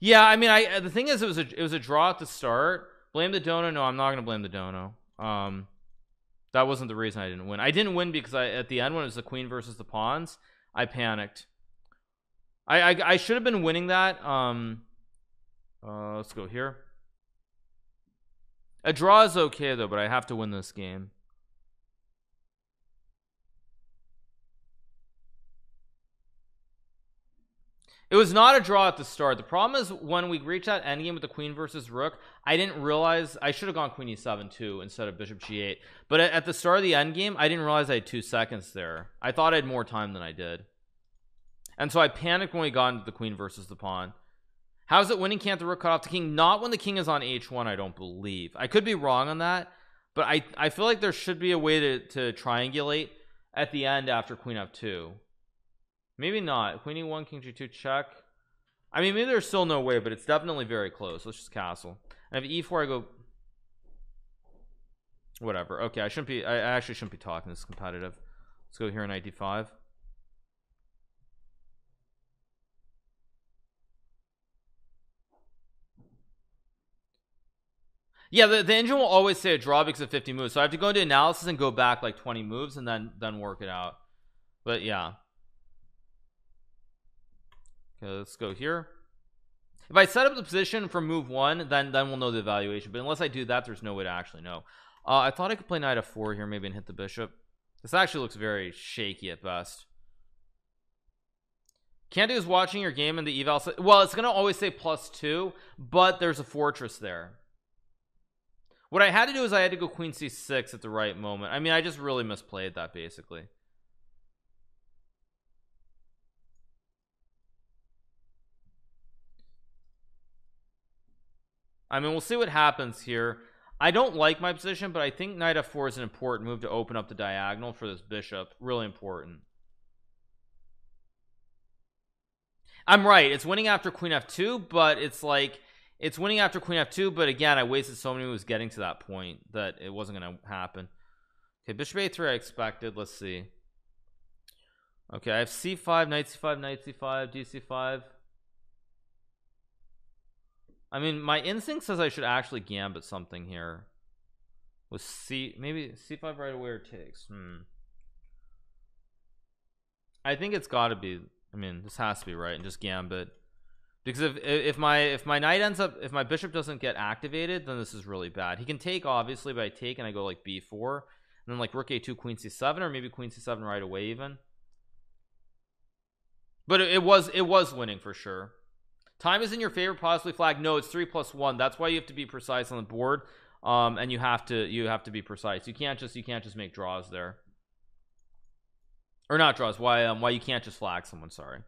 Yeah I mean I the thing is it was a it was a draw at the start. Blame the dono. No I'm not gonna blame the dono. Um that wasn't the reason I didn't win. I didn't win because I at the end when it was the queen versus the pawns I panicked. I I, I should have been winning that. Um uh, let's go here a draw is okay though but I have to win this game. It was not a draw at the start. The problem is when we reach that endgame with the queen versus rook I didn't realize I should have gone queen e7 too instead of bishop g8 but at, at the start of the endgame I didn't realize I had two seconds there. I thought I had more time than I did. And so I panicked when we got into the queen versus the pawn How's it winning can't the rook cut off the king? Not when the king is on h1, I don't believe. I could be wrong on that, but I, I feel like there should be a way to, to triangulate at the end after queen f2. Maybe not. Queen e1, king g2, check. I mean, maybe there's still no way, but it's definitely very close. Let's just castle. I have e4, I go... Whatever. Okay, I shouldn't be... I actually shouldn't be talking. This is competitive. Let's go here in id5. Yeah the, the engine will always say a draw because of 50 moves so I have to go into analysis and go back like 20 moves and then then work it out. But yeah. Okay let's go here. If I set up the position for move one then then we'll know the evaluation but unless I do that there's no way to actually know. Uh, I thought I could play knight f4 here maybe and hit the bishop. This actually looks very shaky at best. Candy is watching your game in the eval well it's gonna always say plus two but there's a fortress there what I had to do is I had to go queen c6 at the right moment. I mean I just really misplayed that basically. I mean we'll see what happens here. I don't like my position but I think knight f4 is an important move to open up the diagonal for this bishop. Really important. I'm right. It's winning after queen f2 but it's like it's winning after queen f2 but again I wasted so many moves getting to that point that it wasn't gonna happen. Okay bishop a3 I expected. Let's see. Okay I have c5 knight c5 knight c5 dc5 I mean my instinct says I should actually gambit something here. With c maybe c5 right away or takes hmm. I think it's got to be I mean this has to be right and just gambit because if if my if my knight ends up if my bishop doesn't get activated then this is really bad. He can take obviously but I take and I go like b4 and then like rook a2 queen c7 or maybe queen c7 right away even. But it, it was it was winning for sure. Time is in your favor possibly flag. No it's three plus one. That's why you have to be precise on the board um and you have to you have to be precise. You can't just you can't just make draws there. Or not draws. Why um why you can't just flag someone sorry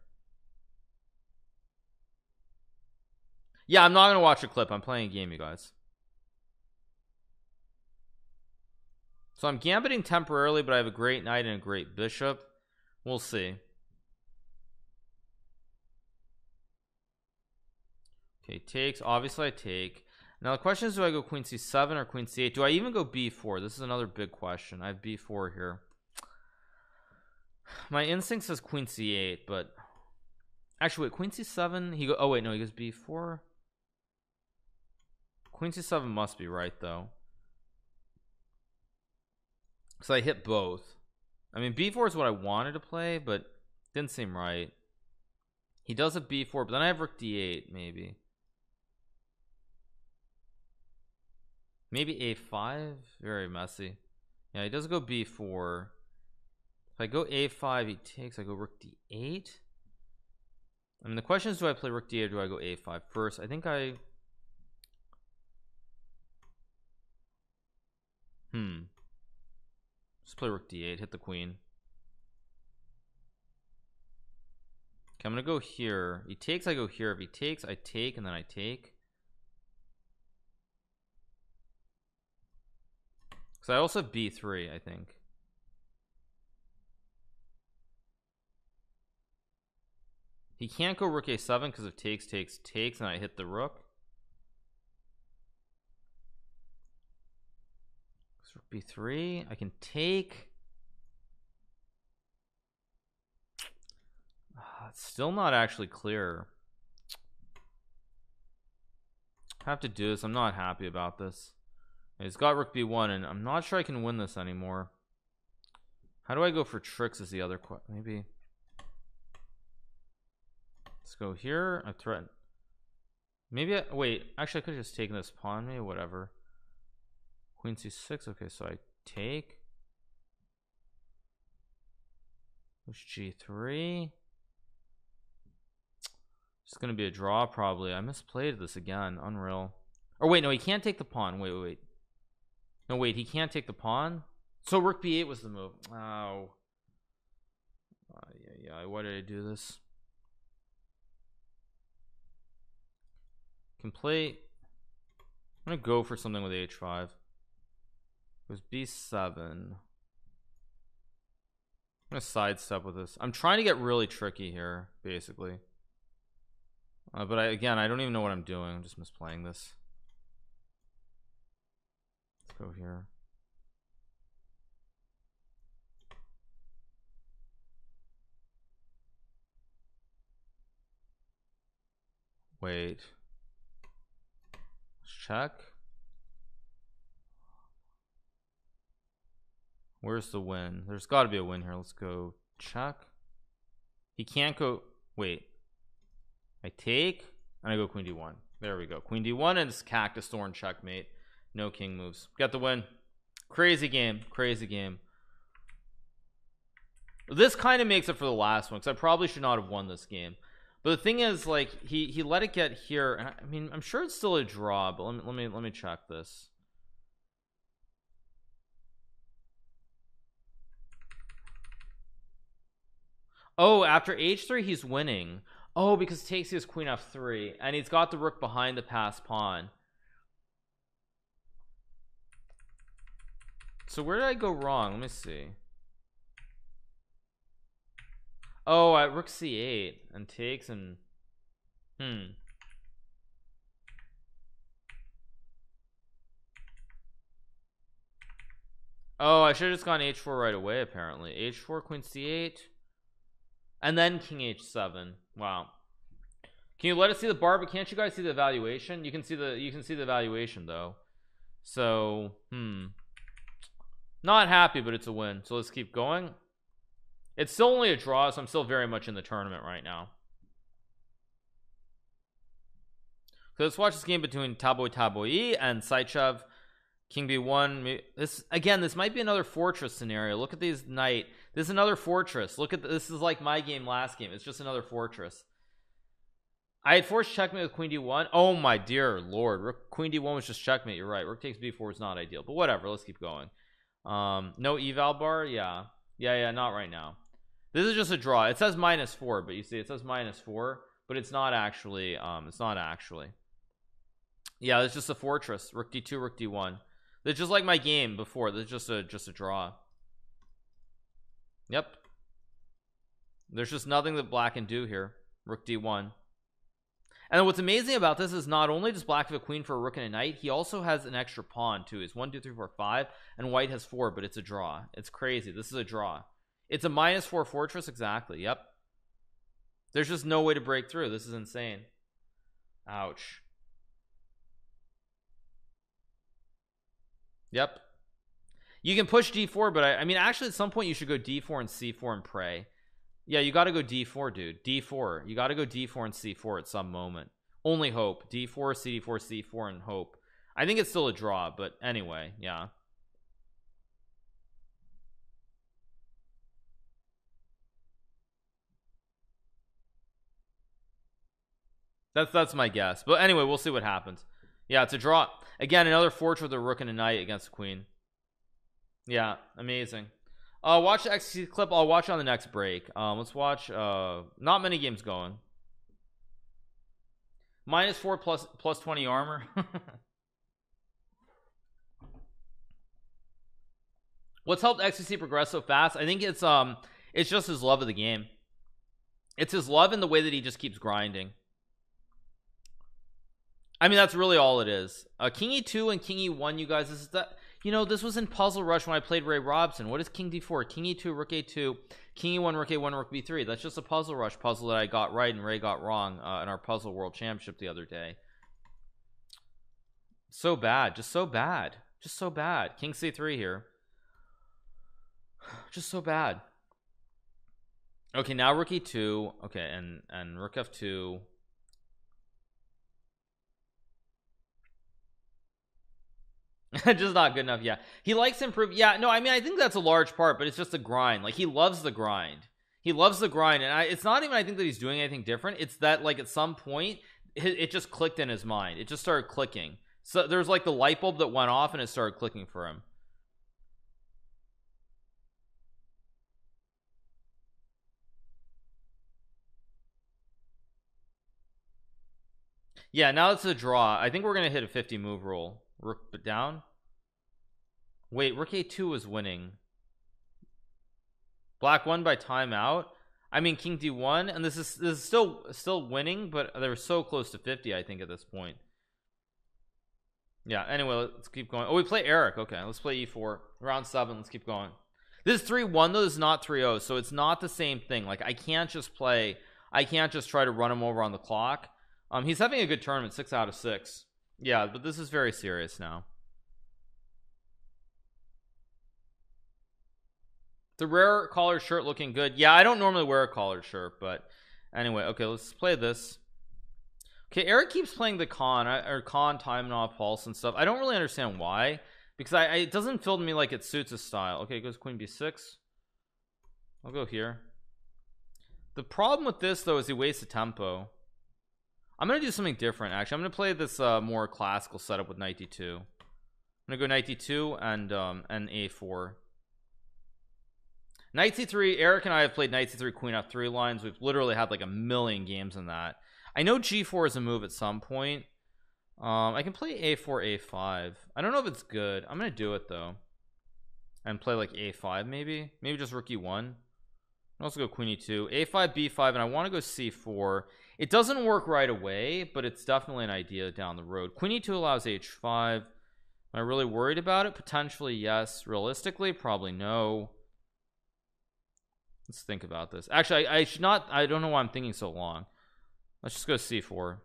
yeah I'm not gonna watch a clip. I'm playing a game you guys. So I'm gambiting temporarily but I have a great knight and a great bishop. We'll see. Okay takes. Obviously I take. Now the question is do I go queen c7 or queen c8 do I even go b4 this is another big question. I have b4 here. My instinct says queen c8 but actually wait queen c7 he go oh wait no he goes b4 Queen c7 must be right though. Because I hit both. I mean b4 is what I wanted to play but didn't seem right. He does have b4 but then I have rook d8 maybe. Maybe a5 very messy. Yeah he does go b4 if I go a5 he takes I go rook d8 I mean the question is do I play rook d8 or do I go a5 first? I think I hmm. Let's play rook d8 hit the queen. Okay I'm gonna go here. He takes I go here. If he takes I take and then I take. So I also have b3 I think. He can't go rook a7 because if takes takes takes and I hit the rook rook b3 I can take uh, it's still not actually clear. Have to do this I'm not happy about this. He's got rook b1 and I'm not sure I can win this anymore. How do I go for tricks is the other question maybe let's go here I threaten maybe I, wait actually I could have just taken this pawn maybe whatever queen c6 okay so I take push g3 it's gonna be a draw probably. I misplayed this again. Unreal. Or wait no he can't take the pawn. Wait wait wait. No wait he can't take the pawn? So rook b8 was the move. Oh uh, yeah yeah why did I do this? Play I'm gonna go for something with h5 it was b7 I'm gonna sidestep with this. I'm trying to get really tricky here basically. Uh, but I again I don't even know what I'm doing. I'm just misplaying this. Let's go here. Wait. Let's check where's the win? There's got to be a win here. Let's go check. He can't go wait. I take and I go queen d1 there we go. Queen d1 and it's cactus thorn checkmate. No king moves. Got the win. Crazy game. Crazy game. This kind of makes it for the last one because I probably should not have won this game. But the thing is like he he let it get here I mean I'm sure it's still a draw but let me let me let me check this Oh, after h3 he's winning. Oh, because takes his queen f3 and he's got the rook behind the passed pawn. So where did I go wrong? Let me see. Oh, at rook c8 and takes and hmm. Oh, I should have just gone h4 right away apparently. h4 queen c8 and then king h7 wow. Can you let us see the bar but can't you guys see the evaluation? You can see the you can see the evaluation though. So hmm. Not happy but it's a win. So let's keep going. It's still only a draw so I'm still very much in the tournament right now. So let's watch this game between Taboy Taboi and Saichev. King b1 this again this might be another fortress scenario. Look at these knight this is another fortress. Look at the, this is like my game last game. It's just another fortress. I had forced checkmate with queen d1 oh my dear lord. Rook queen d1 was just checkmate. You're right. Rook takes b4 is not ideal but whatever. Let's keep going. Um no eval bar? Yeah. Yeah yeah not right now. This is just a draw. It says minus four but you see it says minus four but it's not actually um it's not actually. Yeah it's just a fortress. Rook d2 rook d1 it's just like my game before. There's just a just a draw yep. There's just nothing that black can do here. Rook d1 and what's amazing about this is not only does black have a queen for a rook and a knight he also has an extra pawn too. It's one two three four five and white has four but it's a draw. It's crazy. This is a draw. It's a minus four fortress exactly. Yep. There's just no way to break through. This is insane. Ouch. Yep. You can push d4, but I, I mean, actually, at some point, you should go d4 and c4 and pray. Yeah, you got to go d4, dude. d4. You got to go d4 and c4 at some moment. Only hope. d4, c4, c4, and hope. I think it's still a draw, but anyway, yeah. That's that's my guess. But anyway, we'll see what happens. Yeah, it's a draw. Again, another fortress with a rook and a knight against the queen. Yeah amazing. Uh watch the XQC clip. I'll watch on the next break. Um let's watch uh not many games going. Minus four plus plus 20 armor. What's helped XQC progress so fast? I think it's um it's just his love of the game. It's his love in the way that he just keeps grinding. I mean that's really all it is. Uh King E2 and King E1 you guys this is that you know this was in Puzzle Rush when I played Ray Robson. What is King D4 King E2 Rook A2 King E1 Rook A1 Rook B3 that's just a Puzzle Rush puzzle that I got right and Ray got wrong uh, in our Puzzle World Championship the other day. So bad just so bad just so bad. King C3 here. Just so bad. Okay now Rook E2 okay and and Rook F2 just not good enough yeah. He likes improve yeah no I mean I think that's a large part but it's just a grind. Like he loves the grind. He loves the grind and I it's not even I think that he's doing anything different. It's that like at some point it, it just clicked in his mind. It just started clicking. So there's like the light bulb that went off and it started clicking for him. Yeah now it's a draw. I think we're gonna hit a 50 move rule rook but down? Wait rook a2 was winning. Black won by timeout. I mean king d1 and this is this is still still winning but they were so close to 50 I think at this point. Yeah anyway let's keep going. Oh we play Eric. Okay let's play e4 round seven let's keep going. This is 3-1 though is not 3-0 so it's not the same thing. Like I can't just play I can't just try to run him over on the clock. Um he's having a good tournament six out of six yeah but this is very serious now. The rare collared shirt looking good. Yeah I don't normally wear a collared shirt but anyway okay let's play this. Okay Eric keeps playing the Caro-Kann time off pulse and stuff. I don't really understand why because I, I it doesn't feel to me like it suits his style. Okay goes queen b6 I'll go here. The problem with this though is he wastes the tempo I'm gonna do something different actually. I'm gonna play this uh, more classical setup with knight d2 I'm gonna go knight d2 and um and a4 knight c3 Eric and I have played knight c3 queen f3 lines. We've literally had like a million games in that. I know g4 is a move at some point. Um I can play a4 a5 I don't know if it's good. I'm gonna do it though and play like a5 maybe. Maybe just rookie one. I also go queen e2 a5 b5 and I want to go c4 it doesn't work right away but it's definitely an idea down the road. Queen e2 allows h5 am I really worried about it? Potentially yes. Realistically probably no. Let's think about this. Actually I, I should not I don't know why I'm thinking so long. Let's just go c4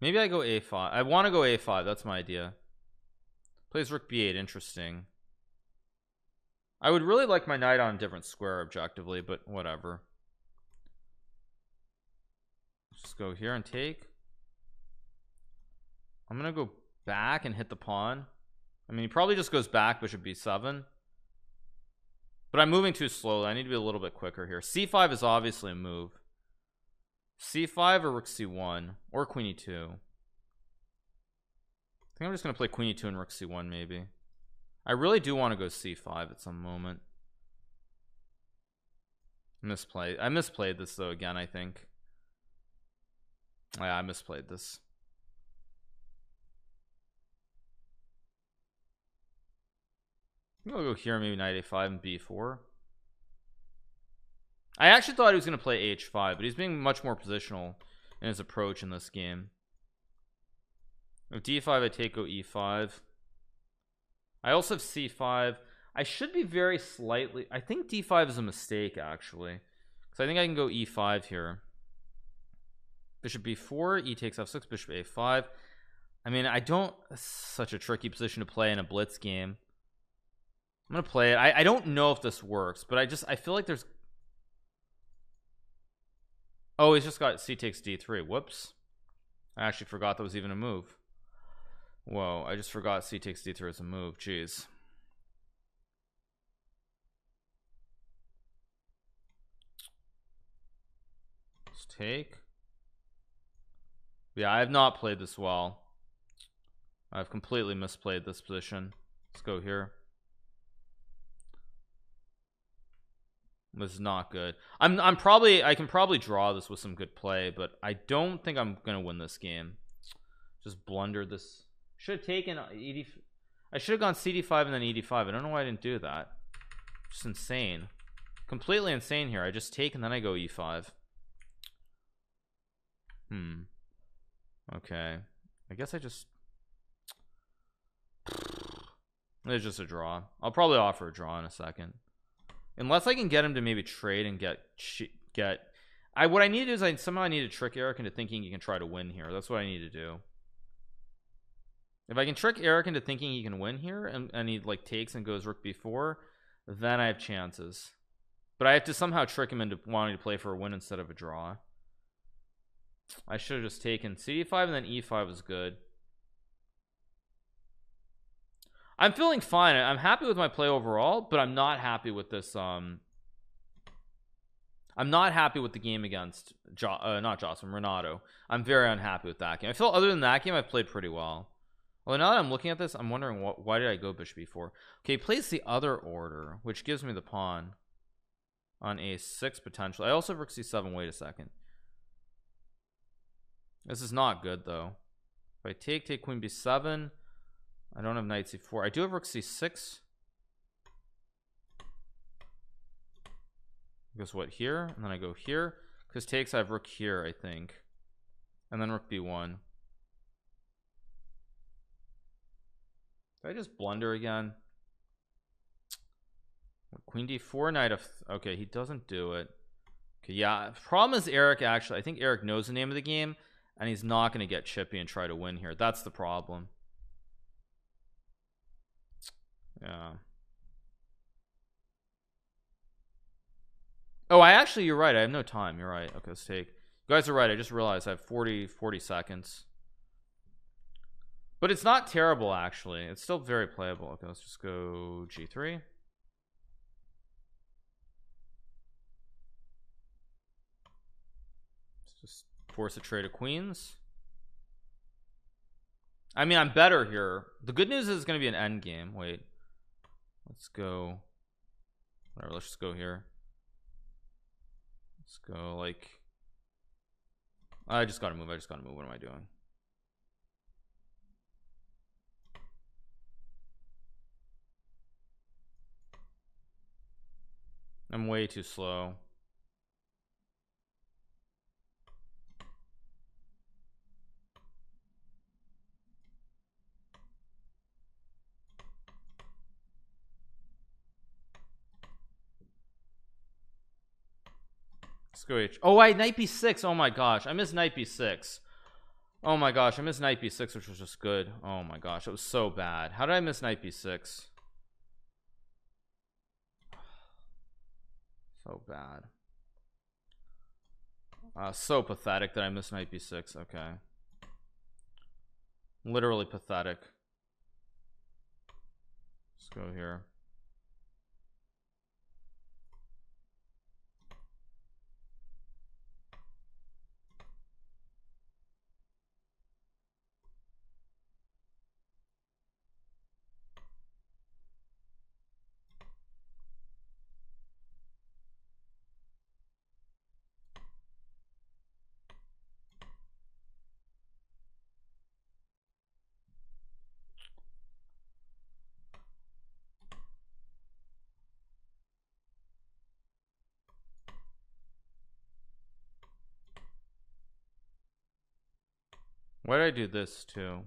maybe I go a5 I want to go a5 that's my idea. Plays rook b8 interesting. I would really like my knight on a different square objectively but whatever just go here and take. I'm gonna go back and hit the pawn. I mean he probably just goes back bishop b7 but I'm moving too slowly. I need to be a little bit quicker here. C5 is obviously a move. C5 or rook c1 or queen e2 I think I'm just gonna play queen e2 and rook c1 maybe. I really do want to go c5 at some moment. Misplay I misplayed this though again I think I misplayed this. I'll go here, maybe knight a5 and b4. I actually thought he was going to play h5, but he's being much more positional in his approach in this game. With d5, I take go e5. I also have c5. I should be very slightly... I think d5 is a mistake, actually. Because I think I can go e5 here bishop b4 e takes f6 bishop a5 I mean I don't such a tricky position to play in a blitz game. I'm gonna play it. I, I don't know if this works but I just I feel like there's oh he's just got c takes d3 whoops. I actually forgot that was even a move. Whoa I just forgot c takes d3 as a move. Jeez. Take yeah I have not played this well I've completely misplayed this position let's go here This is not good. I'm I'm probably I can probably draw this with some good play, but I don't think I'm gonna win this game. Just blundered this. Should have taken ED. I should have gone CD5 and then ED5. I don't know why I didn't do that. Just insane. Completely insane here. I just take and then I go E5. Hmm. Okay. I guess I just. It's just a draw. I'll probably offer a draw in a second unless I can get him to maybe trade and get get I what I need to do is I somehow I need to trick Eric into thinking he can try to win here that's what I need to do if I can trick Eric into thinking he can win here and, and he like takes and goes rook b4 then I have chances but I have to somehow trick him into wanting to play for a win instead of a draw I should have just taken c5 and then e5 was good. I'm feeling fine. I'm happy with my play overall but I'm not happy with this um I'm not happy with the game against jo uh, not Jocelyn Renato. I'm very unhappy with that game. I feel other than that game I've played pretty well. Well now that I'm looking at this I'm wondering what why did I go bishop b4 okay plays the other order which gives me the pawn on a6 potentially I also have rook c7 wait a second this is not good though. If I take take queen b7 I don't have knight c4 I do have rook c6 Guess what here and then I go here. Because takes I have rook here I think. And then rook b1 Did I just blunder again? Queen d4 knight of okay he doesn't do it. Okay yeah problem is Eric actually I think Eric knows the name of the game and he's not going to get chippy and try to win here. That's the problem. Yeah. Oh I actually you're right. I have no time. You're right. Okay let's take you guys are right. I just realized I have 40 40 seconds. But it's not terrible actually. It's still very playable. Okay let's just go g3 force a trade of queens? I mean I'm better here. The good news is it's going to be an end game. Wait. Let's go. Whatever let's just go here. Let's go like I just gotta move I just gotta move. What am I doing? I'm way too slow Let's go H. Oh, I knight b6. Oh my gosh, I missed knight b6. Oh my gosh, I missed knight b6, which was just good. Oh my gosh, it was so bad. How did I miss knight b6? So bad. Uh, so pathetic that I missed knight b6. Okay. Literally pathetic. Let's go here. Why did I do this too?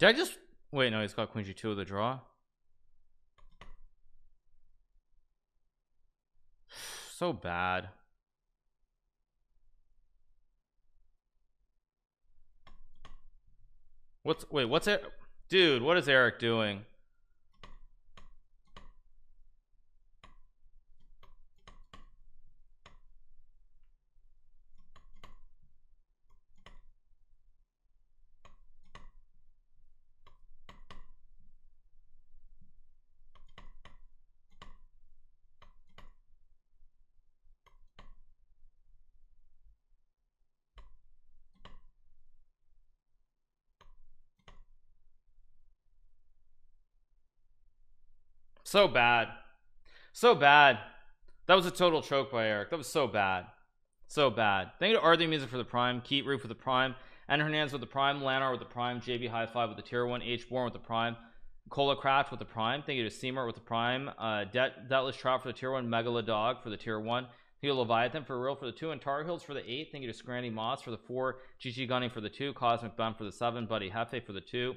Did I just wait? No, he's got Queen G2 of the draw. so bad. What's wait? What's it, dude? What is Eric doing? So bad. So bad. That was a total choke by Eric. That was so bad. So bad. Thank you to Arthur Music for the Prime, Keat Roof with the Prime, and Hernandez with the Prime, Lanar with the Prime, JB High Five with the Tier 1, H Born with the Prime, Cola Craft with the Prime. Thank you to Seymour with the Prime, uh, Det Detless Trout for the Tier 1, Megala Dog for the Tier 1. Thank you to Leviathan for real for the 2, and Tar Heels for the 8. Thank you to Scrandy Moss for the 4, GG Gunning for the 2, Cosmic Bun for the 7, Buddy Hefe for the 2,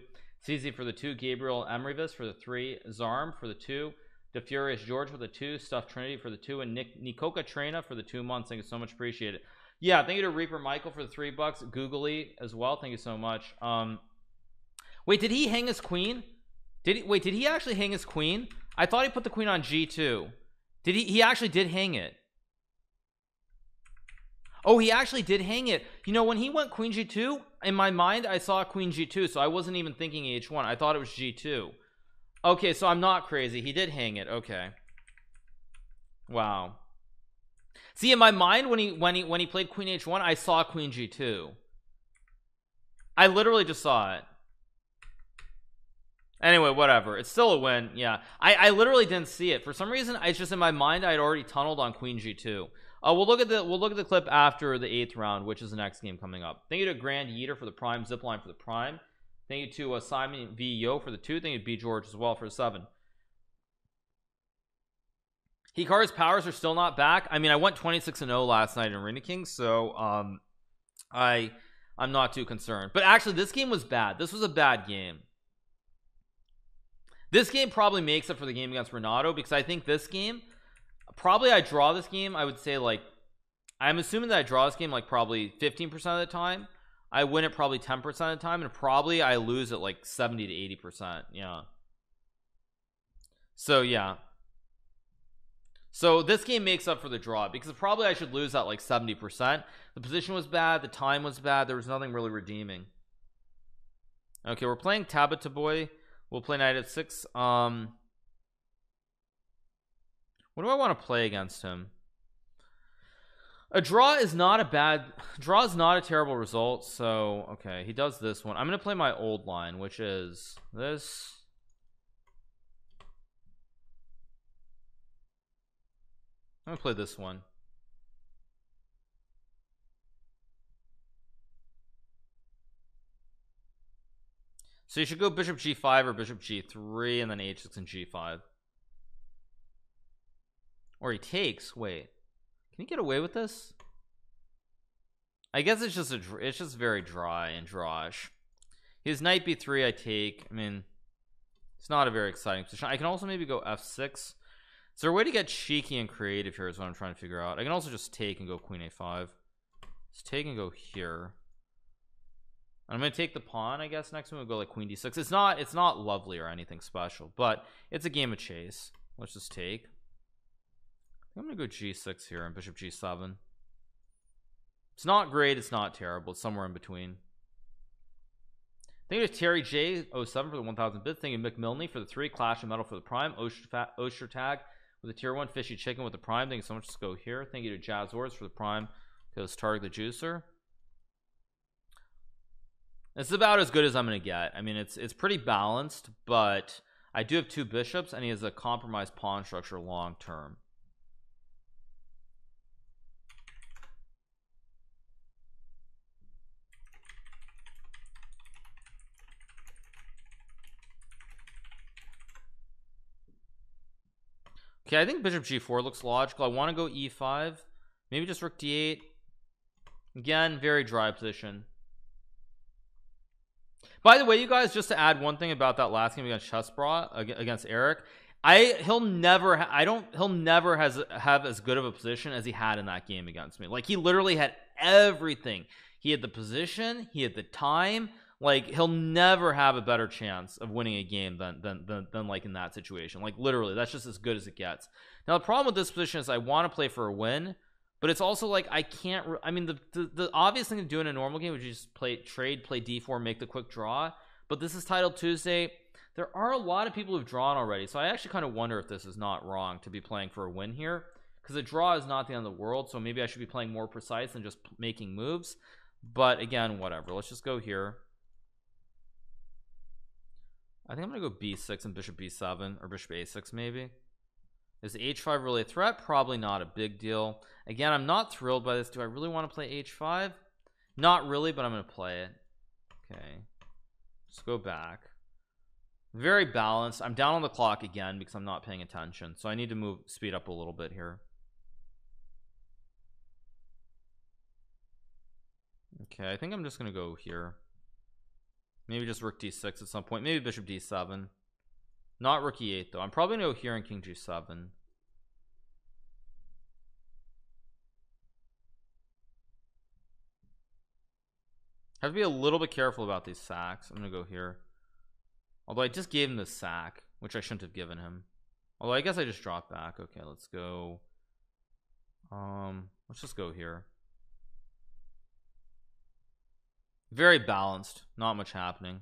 CZ for the 2, Gabriel Emeryvis for the 3, Zarm for the 2, the Furious George for the two, Stuffed Trinity for the two, and Nick Nikoka Trina for the two months. Thank you so much, appreciate it. Yeah, thank you to Reaper Michael for the three bucks, Googly as well. Thank you so much. Um, wait, did he hang his queen? Did he wait? Did he actually hang his queen? I thought he put the queen on G two. Did he? He actually did hang it. Oh, he actually did hang it. You know, when he went Queen G2, in my mind, I saw Queen G2, so I wasn't even thinking H1. I thought it was G2. Okay, so I'm not crazy. He did hang it. Okay. Wow. See, in my mind, when he when he when he played Queen H1, I saw Queen G2. I literally just saw it. Anyway, whatever. It's still a win. Yeah, I I literally didn't see it for some reason. It's just in my mind. I had already tunneled on Queen G2. Uh, we'll look at the we'll look at the clip after the eighth round, which is the next game coming up. Thank you to Grand Yeater for the prime zipline for the prime. Thank you to uh, Simon V Yo for the two. Thank you to B George as well for the seven. Hikaru's powers are still not back. I mean, I went 26 and 0 last night in Arena King, so um, I I'm not too concerned. But actually, this game was bad. This was a bad game. This game probably makes up for the game against Renato because I think this game probably I draw this game. I would say like I'm assuming that I draw this game like probably 15% of the time. I win it probably 10% of the time and probably I lose it like 70 to 80% yeah. So yeah. So this game makes up for the draw because probably I should lose that like 70% the position was bad the time was bad there was nothing really redeeming. Okay we're playing Tabata boy. We'll play knight at six. Um what do I want to play against him? A draw is not a bad draw is not a terrible result so okay he does this one. I'm gonna play my old line which is this. I'm gonna play this one. So you should go bishop g5 or bishop g3 and then h6 and g5 or he takes wait can he get away with this? I guess it's just a it's just very dry and drawish. His knight b3 I take. I mean, it's not a very exciting position. I can also maybe go f6. Is there a way to get cheeky and creative here is what I'm trying to figure out. I can also just take and go queen a5. Let's take and go here. I'm gonna take the pawn, I guess. Next one we'll go like queen d6. It's not it's not lovely or anything special, but it's a game of chase. Let's just take. I'm gonna go g6 here and bishop g7 it's not great it's not terrible it's somewhere in between. Thank you to Terry J07 for the 1000 bit. thank you Mick Milne for the three Clash of Metal for the prime Osher tag with the tier one fishy chicken with the prime thank you so much let's go here. Thank you to Jazzors for the prime goes target the juicer. It's about as good as I'm gonna get. I mean it's it's pretty balanced but I do have two bishops and he has a compromised pawn structure long term Okay, I think bishop g4 looks logical. I want to go e5. Maybe just rook d8. Again, very dry position. By the way, you guys, just to add one thing about that last game against Chessbrah against Eric, I he'll never I don't he'll never has have as good of a position as he had in that game against me. Like he literally had everything. He had the position, he had the time. Like he'll never have a better chance of winning a game than than than, than like in that situation. Like literally that's just as good as it gets. Now the problem with this position is I want to play for a win but it's also like I can't I mean the, the, the obvious thing to do in a normal game would just play trade play d4 make the quick draw. But this is titled Tuesday. There are a lot of people who've drawn already so I actually kind of wonder if this is not wrong to be playing for a win here because a draw is not the end of the world so maybe I should be playing more precise than just making moves. But again whatever let's just go here I think I'm gonna go b6 and bishop b7 or bishop a6 maybe. Is h5 really a threat? Probably not a big deal. Again I'm not thrilled by this. Do I really want to play h5 not really but I'm gonna play it. Okay. Let's go back. Very balanced. I'm down on the clock again because I'm not paying attention so I need to move speed up a little bit here. Okay I think I'm just gonna go here maybe just rook d6 at some point. Maybe bishop d7 not rook e8 though. I'm probably gonna go here in king g7 have to be a little bit careful about these sacks. I'm gonna go here. Although I just gave him the sack which I shouldn't have given him. Although I guess I just dropped back. Okay let's go. Um let's just go here very balanced. Not much happening.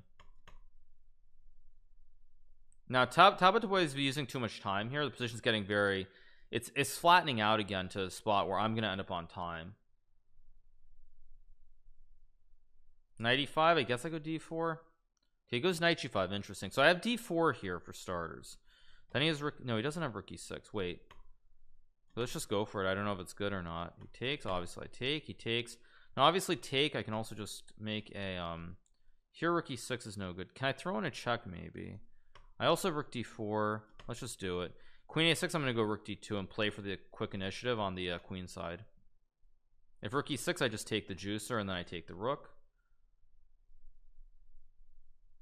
Now Tab Tabataboy is using too much time here. The position's getting very it's it's flattening out again to a spot where I'm gonna end up on time. 95 I guess I go d4 okay he goes knight g5 interesting. So I have d4 here for starters. Then he has rook no he doesn't have rook e6 wait. Let's just go for it. I don't know if it's good or not. He takes obviously I take. He takes now obviously take I can also just make a um here rook e6 is no good. Can I throw in a check? Maybe. I also have rook d4 let's just do it. Queen a6 I'm gonna go rook d2 and play for the quick initiative on the uh, queen side. If rook e6 I just take the juicer and then I take the rook.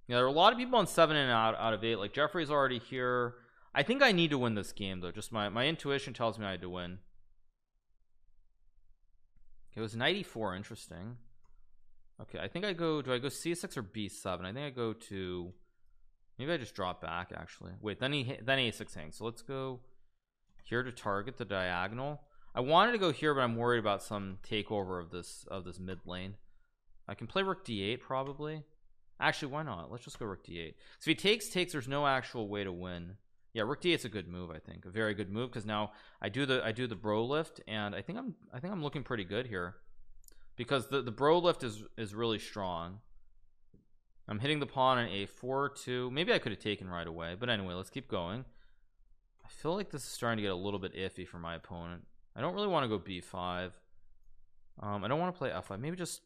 Yeah there are a lot of people on seven and out out of eight. Like Jeffrey's already here. I think I need to win this game though. Just my my intuition tells me I had to win it was 94 interesting. Okay I think I go do I go c6 or b7 I think I go to maybe I just drop back actually. Wait then he then a6 hangs. So let's go here to target the diagonal. I wanted to go here but I'm worried about some takeover of this of this mid lane. I can play rook d8 probably. Actually why not? Let's just go rook d8 so if he takes takes there's no actual way to win yeah rook d8 is a good move I think a very good move because now I do the I do the bro lift and I think I'm I think I'm looking pretty good here because the the bro lift is is really strong. I'm hitting the pawn on a4 2 maybe I could have taken right away but anyway let's keep going. I feel like this is starting to get a little bit iffy for my opponent. I don't really want to go b5 um, I don't want to play f5 maybe just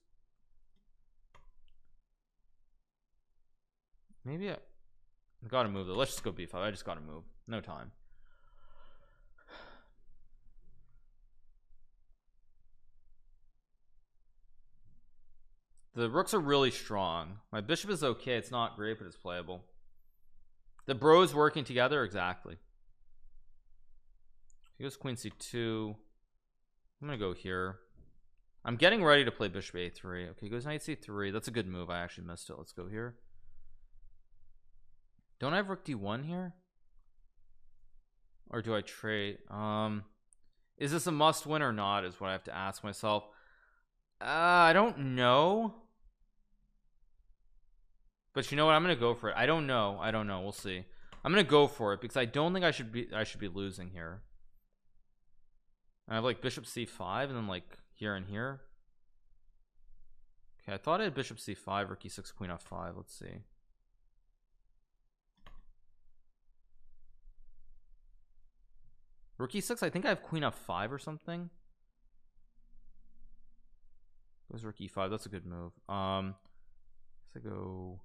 maybe I gotta move though. Let's just go b5 I just gotta move. No time. The rooks are really strong. My bishop is okay. It's not great but it's playable. The bros working together? Exactly. He goes queen c2 I'm gonna go here. I'm getting ready to play bishop a3 okay goes knight c3 that's a good move. I actually missed it. Let's go here don't I have rook d1 here? Or do I trade? Um is this a must win or not is what I have to ask myself. Uh, I don't know. But you know what? I'm gonna go for it. I don't know. I don't know. We'll see. I'm gonna go for it because I don't think I should be I should be losing here. I have like bishop c5 and then like here and here. Okay I thought I had bishop c5 rook e6 queen f5 let's see Rook e6 I think I have queen f5 or something. Goes rook e5 that's a good move. Um I go.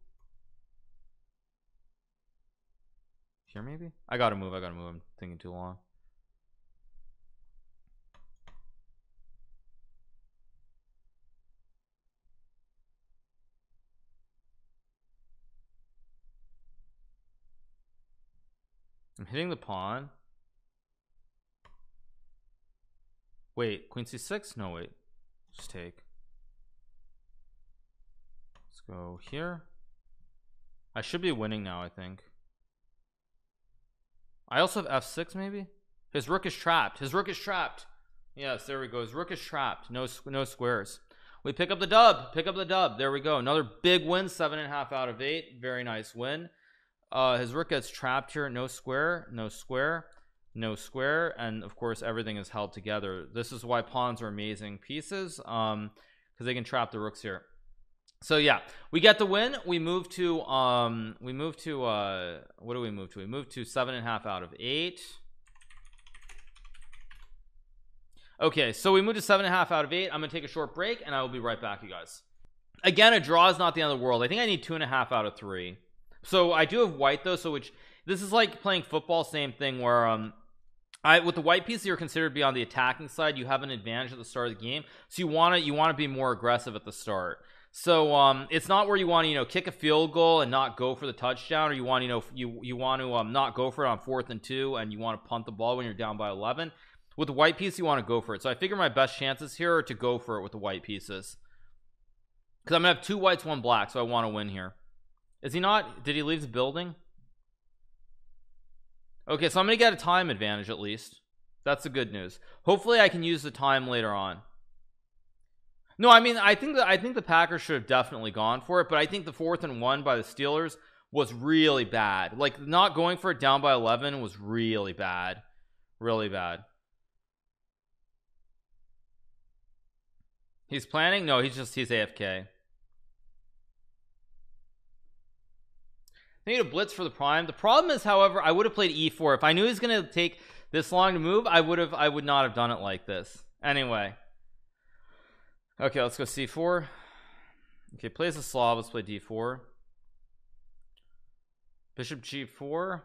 Here maybe? I gotta move I gotta move. I'm thinking too long. I'm hitting the pawn wait queen c6 no wait. Just take. Let's go here. I should be winning now I think. I also have f6 maybe? His rook is trapped. His rook is trapped. Yes there we go. His rook is trapped. No no squares. We pick up the dub. Pick up the dub. There we go. Another big win seven and a half out of eight. Very nice win. Uh his rook gets trapped here. No square. No square no square and of course everything is held together. This is why pawns are amazing pieces um because they can trap the rooks here. So yeah we get the win. We move to um we move to uh what do we move to? We move to seven and a half out of eight. Okay so we move to seven and a half out of eight. I'm gonna take a short break and I will be right back you guys. Again a draw is not the end of the world. I think I need two and a half out of three. So I do have white though so which this is like playing football same thing where um I with the white piece you're considered to be on the attacking side. You have an advantage at the start of the game. So you want to you want to be more aggressive at the start. So um it's not where you want to you know kick a field goal and not go for the touchdown or you want you know you you want to um not go for it on fourth and two and you want to punt the ball when you're down by 11 with the white piece you want to go for it. So I figure my best chances here are to go for it with the white pieces. Because I'm gonna have two whites one black so I want to win here. Is he not did he leave the building okay so I'm gonna get a time advantage at least. That's the good news. Hopefully I can use the time later on. No I mean I think that I think the Packers should have definitely gone for it but I think the fourth and one by the Steelers was really bad. Like not going for it down by 11 was really bad. Really bad. He's planning? No he's just he's AFK Need a blitz for the prime. The problem is however I would have played e4 if I knew he was gonna take this long to move I would have I would not have done it like this. Anyway. Okay let's go c4 okay plays a Slav. Let's play d4 bishop g4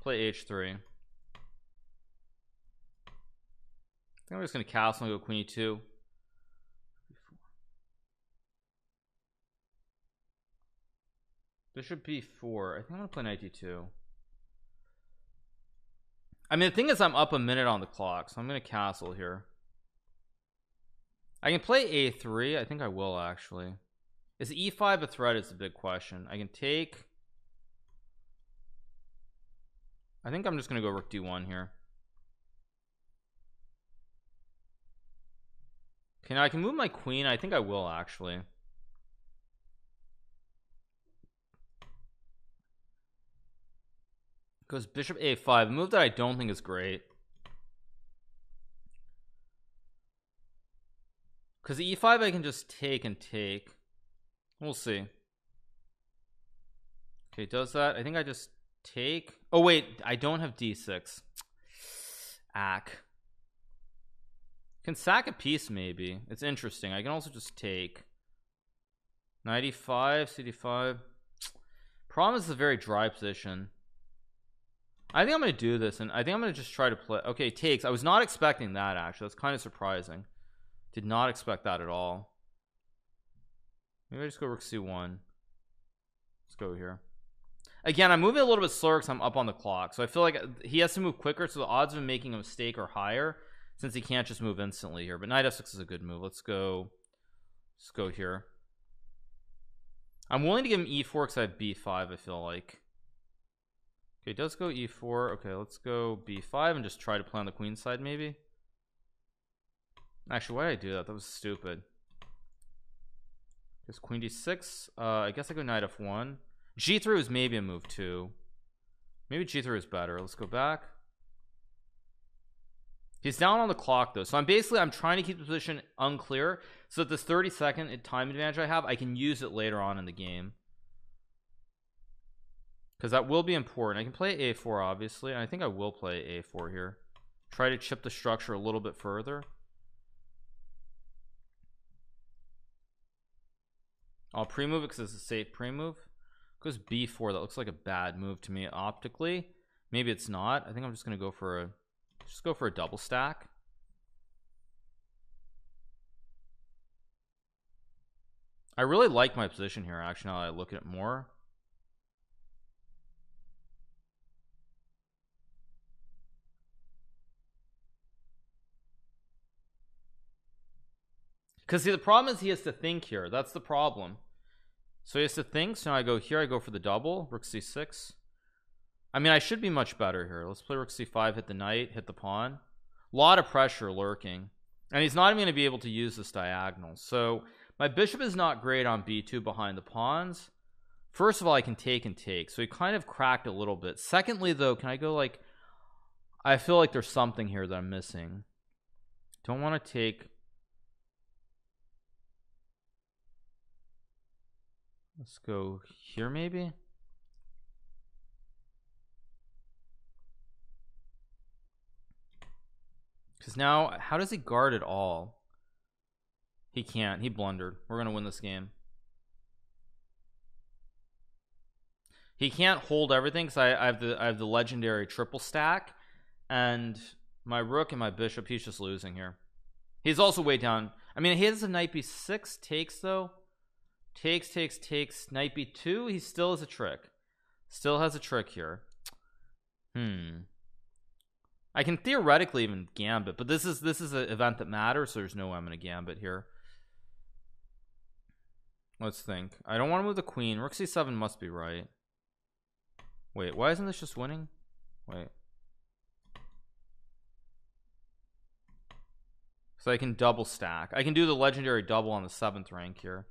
play h3 I think I'm just gonna castle and go queen e2 Bishop b4 I think I'm gonna play knight d2 I mean the thing is I'm up a minute on the clock so I'm gonna castle here. I can play a3 I think I will actually. Is e5 a threat? Is a big question. I can take I think I'm just gonna go rook d1 here. Okay now I can move my queen. I think I will actually goes bishop a5 a move that I don't think is great. Because e5 I can just take and take. We'll see. Okay does that. I think I just take. Oh wait. I don't have d6 ack. Can sack a piece maybe. It's interesting. I can also just take. 95 cd5 problem is a very dry position I think I'm gonna do this and I think I'm gonna just try to play okay takes I was not expecting that actually. That's kind of surprising. Did not expect that at all. Maybe I just go rook c1 let's go here. Again I'm moving a little bit slower because I'm up on the clock so I feel like uh, he has to move quicker so the odds of him making a mistake are higher since he can't just move instantly here but knight f6 is a good move. Let's go let's go here. I'm willing to give him e4 because I have b5 I feel like Okay, does go e4. Okay, let's go b5 and just try to play on the queen side maybe. Actually, why did I do that? That was stupid. Guess queen d6. Uh, I guess I go knight f1. g3 is maybe a move too. Maybe g3 is better. Let's go back. He's down on the clock though, so I'm basically I'm trying to keep the position unclear so that this 30 second time advantage I have, I can use it later on in the game because that will be important. I can play a4 obviously and I think I will play a4 here. Try to chip the structure a little bit further. I'll pre-move it because it's a safe pre-move. Goes b4 that looks like a bad move to me optically. Maybe it's not. I think I'm just gonna go for a just go for a double stack. I really like my position here actually now I look at it more because see the problem is he has to think here. That's the problem. So he has to think so now I go here I go for the double rook c6 I mean I should be much better here. Let's play rook c5 hit the knight hit the pawn. A lot of pressure lurking. And he's not even going to be able to use this diagonal. So my bishop is not great on b2 behind the pawns. First of all I can take and take. So he kind of cracked a little bit. Secondly though can I go like I feel like there's something here that I'm missing. Don't want to take let's go here maybe? Because now how does he guard it all? He can't. He blundered. We're gonna win this game. He can't hold everything because I, I have the I have the legendary triple stack and my rook and my bishop he's just losing here. He's also way down. I mean he has a knight b6 takes though takes takes takes knight b2 he still has a trick. Still has a trick here. Hmm. I can theoretically even gambit but this is this is an event that matters so there's no way I'm gonna gambit here. Let's think. I don't want to move the queen. Rook c7 must be right. Wait why isn't this just winning? Wait. So I can double stack. I can do the legendary double on the seventh rank here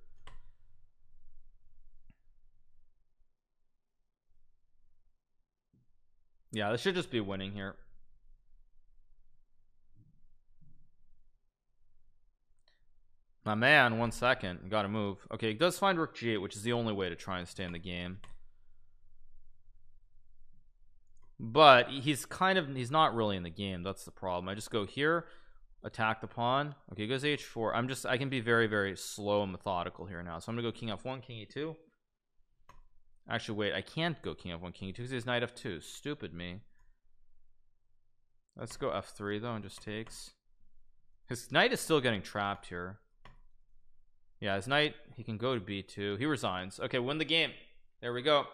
yeah this should just be winning here. My man one second. Gotta move. Okay he does find rook g8 which is the only way to try and stay in the game. But he's kind of he's not really in the game. That's the problem. I just go here attack the pawn. Okay goes h4 I'm just I can be very very slow and methodical here now. So I'm gonna go king f1 king e2 actually wait I can't go king f1 king e2 because he's knight f2 stupid me. Let's go f3 though and just takes. His knight is still getting trapped here. Yeah his knight he can go to b2 he resigns. Okay win the game. There we go.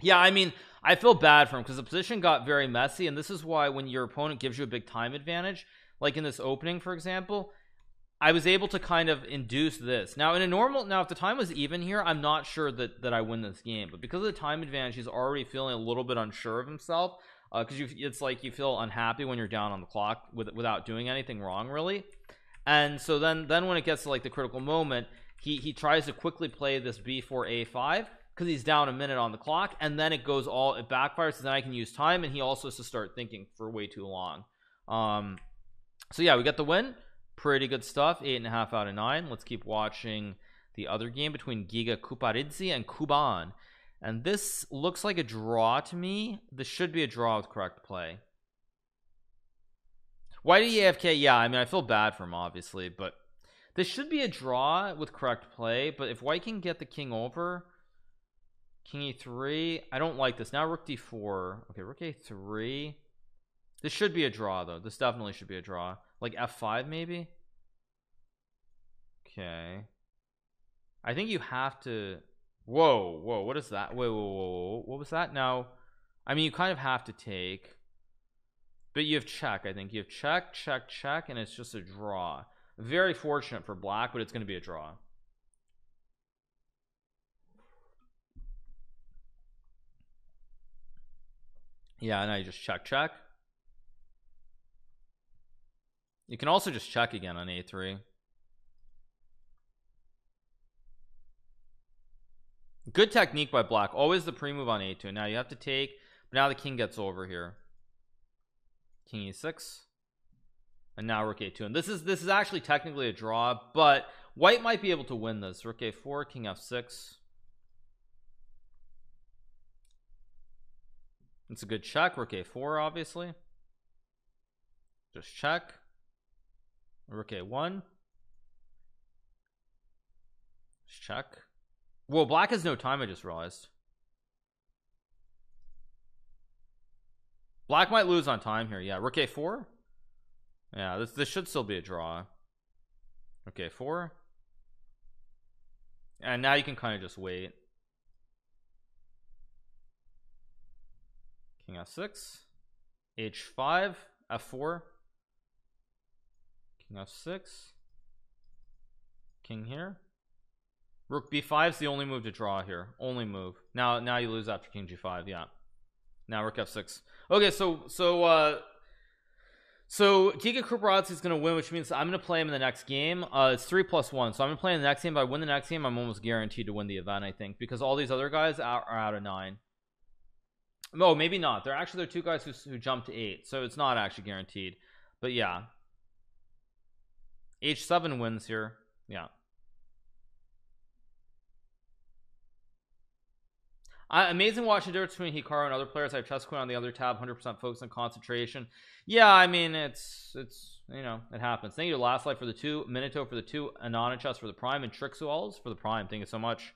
Yeah I mean I feel bad for him because the position got very messy and this is why when your opponent gives you a big time advantage like in this opening for example I was able to kind of induce this. Now in a normal now if the time was even here I'm not sure that that I win this game. But because of the time advantage he's already feeling a little bit unsure of himself because uh, it's like you feel unhappy when you're down on the clock with, without doing anything wrong really. And so then then when it gets to like the critical moment he he tries to quickly play this b4 a5 because he's down a minute on the clock and then it goes all it backfires so then I can use time and he also has to start thinking for way too long. Um so yeah we got the win pretty good stuff eight and a half out of nine. Let's keep watching the other game between Giga Quparadze and Kuban. And this looks like a draw to me. This should be a draw with correct play. Why did AFK yeah I mean I feel bad for him obviously but this should be a draw with correct play. But if white can get the king over king e3 I don't like this. Now rook d4 okay rook a3 this should be a draw though. This definitely should be a draw like f5 maybe? Okay. I think you have to whoa whoa what is that? Whoa, whoa, whoa what was that? Now I mean you kind of have to take but you have check I think. You have check check check and it's just a draw. Very fortunate for black but it's going to be a draw. Yeah and I just check check you can also just check again on a3 good technique by black. Always the pre-move on a2 now you have to take but now the king gets over here. King e6 and now rook a2 and this is this is actually technically a draw but white might be able to win this. Rook a4 king f6 it's a good check. Rook a4 obviously. Just check rook a1 just check. Well black has no time I just realized. Black might lose on time here yeah. Rook a4 yeah this, this should still be a draw. Okay four. And now you can kind of just wait. King f6 h5 f4 king f6 king here. Rook b5 is the only move to draw here. Only move. Now now you lose after king g5 yeah. Now rook f6 okay so so uh so Giga Quparadze is going to win which means I'm going to play him in the next game. Uh it's three plus one so I'm going to play in the next game. If I win the next game I'm almost guaranteed to win the event I think because all these other guys are, are out of nine. No maybe not. They're actually they're two guys who, who jumped to eight so it's not actually guaranteed. But yeah h7 wins here. Yeah. Uh, amazing watching the difference between Hikaru and other players. I have chess queen on the other tab 100% focus and concentration. Yeah I mean it's it's you know it happens. Thank you to last life for the two Minato for the two Anana chess for the prime and Trixuals for the prime. Thank you so much.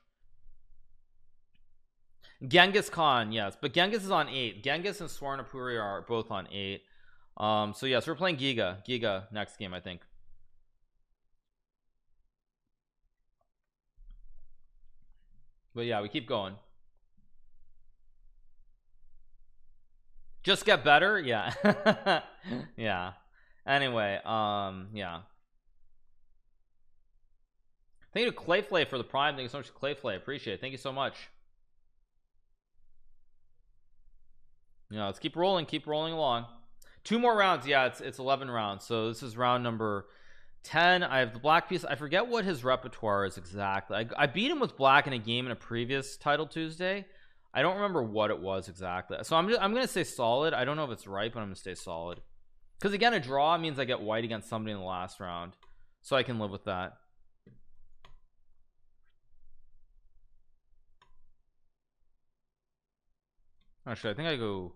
Genghis Khan yes but Genghis is on eight. Genghis and Swarnapuri are both on eight. Um so yes we're playing Giga. Giga next game I think but yeah we keep going. Just get better? Yeah. Yeah. Anyway um yeah. Thank you to Clayflay for the prime. Thank you so much Clayflay. Appreciate it. Thank you so much. Yeah let's keep rolling. Keep rolling along. Two more rounds. Yeah it's it's 11 rounds. So this is round number 10 I have the black piece. I forget what his repertoire is exactly. I, I beat him with black in a game in a previous title Tuesday. I don't remember what it was exactly. So I'm just, I'm gonna say solid. I don't know if it's right but I'm gonna stay solid. Because again a draw means I get white against somebody in the last round so I can live with that. Actually I think I go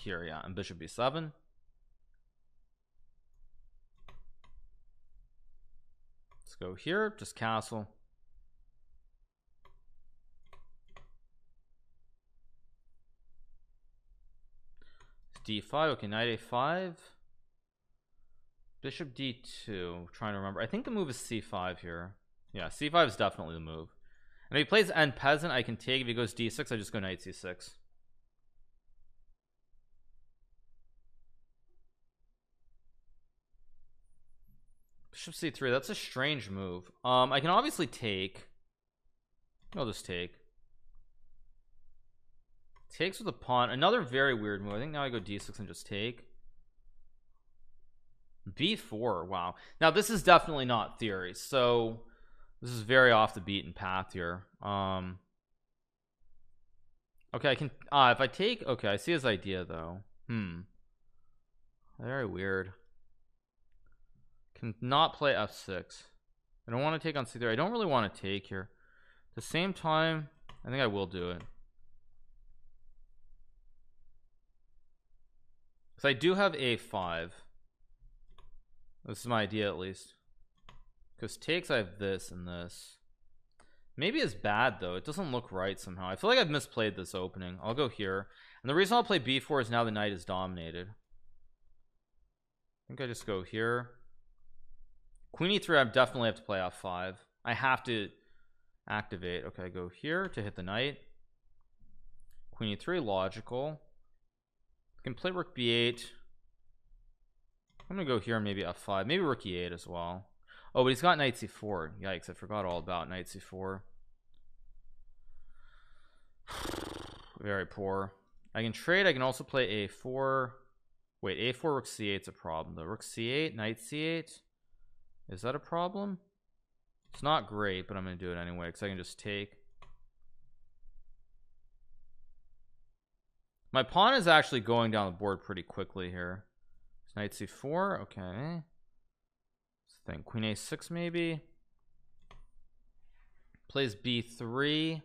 here yeah and bishop b7 go here just castle. D5 okay knight a5 bishop d2 trying to remember. I think the move is c5 here. Yeah c5 is definitely the move. And if he plays en passant I can take. If he goes d6 I just go knight c6 bishop c3 that's a strange move. Um I can obviously take I'll just take. Takes with a pawn another very weird move. I think now I go d6 and just take. B4 wow. Now this is definitely not theory so this is very off the beaten path here. Um okay I can ah if I take okay I see his idea though. Hmm. Very weird can not play f6 I don't want to take on c3 I don't really want to take here. At the same time I think I will do it. Because I do have a5 this is my idea at least. Because takes I have this and this. Maybe it's bad though. It doesn't look right somehow. I feel like I've misplayed this opening. I'll go here. And the reason I'll play b4 is now the knight is dominated. I think I just go here queen e3 I definitely have to play f5 I have to activate. Okay I go here to hit the knight. Queen e3 logical. Can play rook b8 I'm gonna go here maybe f5 maybe rook e8 as well. Oh but he's got knight c4 yikes I forgot all about knight c4 very poor. I can trade I can also play a4 wait a4 rook c8 is a problem though. Rook c8 knight c8 is that a problem? It's not great but I'm gonna do it anyway because I can just take. My pawn is actually going down the board pretty quickly here. Knight c4 okay. Think queen a6 maybe? Plays b3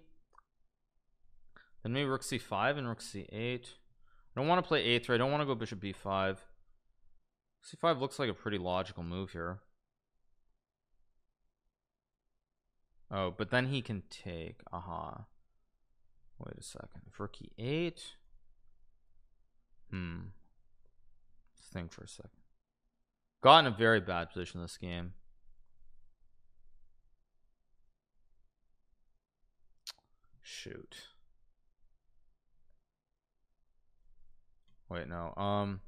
then maybe rook c5 and rook c8 I don't want to play a3 I don't want to go bishop b5 c5 looks like a pretty logical move here oh but then he can take aha wait a second if rook e8 Hmm. Let's think for a second. Got in a very bad position this game. Shoot. Wait, no. Um.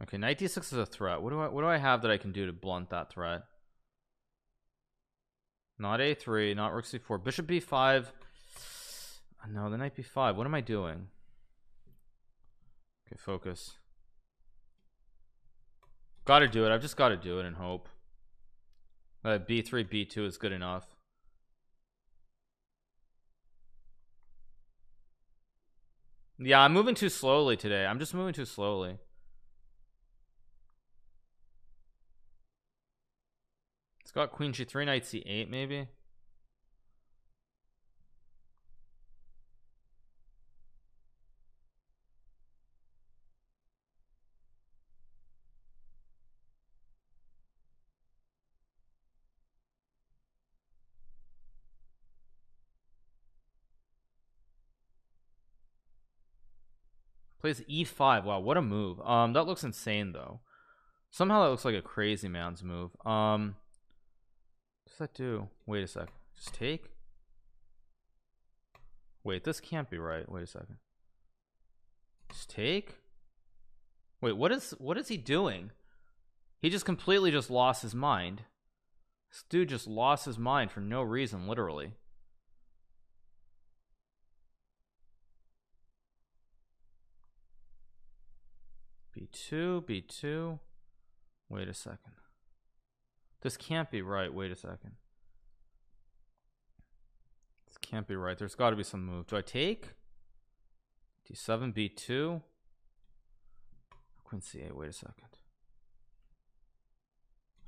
okay knight d6 is a threat what do I what do I have that I can do to blunt that threat not a3 not rook c4 bishop b5 no the knight b5 what am I doing? Okay focus. Gotta do it. I've just got to do it and hope. That b3 b2 is good enough. Yeah I'm moving too slowly today. I'm just moving too slowly got queen g3 knight c8 maybe Plays e5. Wow, what a move. Um, that looks insane though. Somehow that looks like a crazy man's move. Um, does that do? Wait a sec. Just take. Wait, this can't be right. Wait a second. Just take. Wait, what is what is he doing? He just completely just lost his mind. This dude just lost his mind for no reason, literally. b2 b2 wait a second this can't be right. Wait a second. This can't be right. There's got to be some move. Do I take? D7 b2 queen c8 wait a second.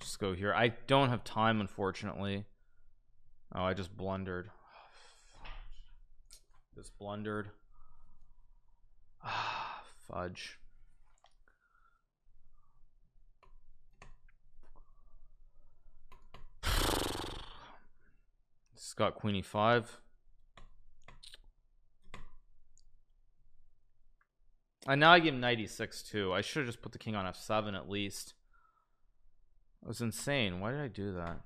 Just go here. I don't have time unfortunately. Oh I just blundered. Just blundered. Ah fudge got queen e5 and now I give him knight e6 too. I should have just put the king on f7 at least. It was insane. Why did I do that?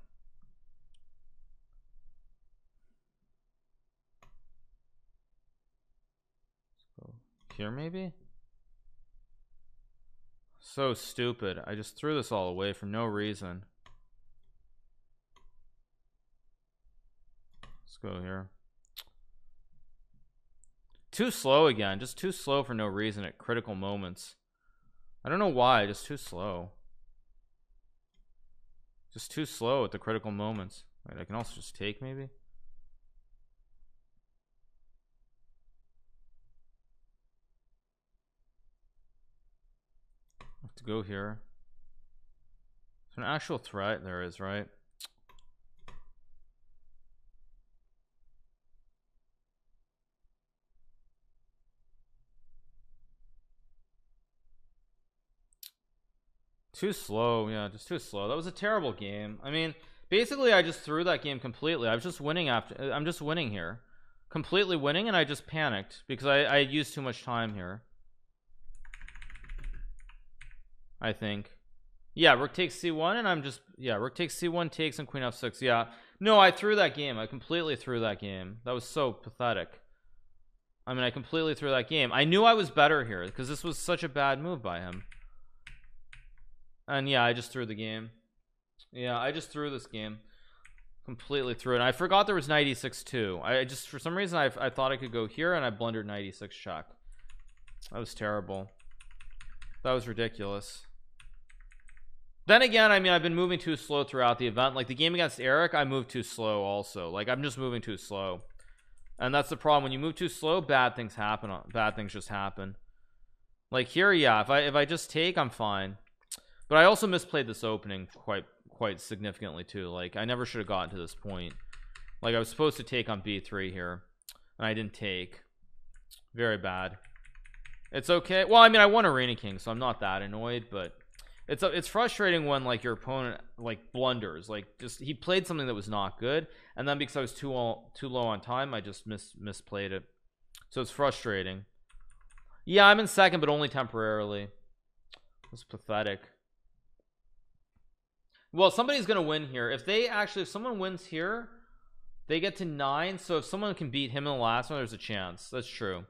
Here maybe? So stupid. I just threw this all away for no reason go here. Too slow again. Just too slow for no reason at critical moments. I don't know why. Just too slow. Just too slow at the critical moments. Wait, I can also just take maybe? Have to go here. An actual threat there is right too slow yeah just too slow. That was a terrible game. I mean basically I just threw that game completely. I was just winning after uh, I'm just winning here. Completely winning and I just panicked because I, I used too much time here. I think. Yeah rook takes c1 and I'm just yeah rook takes c1 takes and queen f6 yeah. No I threw that game. I completely threw that game. That was so pathetic. I mean I completely threw that game. I knew I was better here because this was such a bad move by him and yeah I just threw the game. Yeah I just threw this game. Completely threw it. I forgot there was 96 too I just for some reason I, I thought I could go here and I blundered 96 check that was terrible. That was ridiculous. Then again I mean I've been moving too slow throughout the event. Like the game against Eric I moved too slow also. Like I'm just moving too slow. And that's the problem. When you move too slow bad things happen bad things just happen. Like here yeah if I if I just take I'm fine but I also misplayed this opening quite quite significantly too. Like I never should have gotten to this point. Like I was supposed to take on b3 here and I didn't take. Very bad. It's okay. Well I mean I won Arena King so I'm not that annoyed but it's it's frustrating when like your opponent like blunders. Like just he played something that was not good and then because I was too all, too low on time I just mis misplayed it. So it's frustrating. Yeah I'm in second but only temporarily. It's pathetic well somebody's gonna win here. If they actually if someone wins here they get to nine so if someone can beat him in the last one there's a chance. That's true.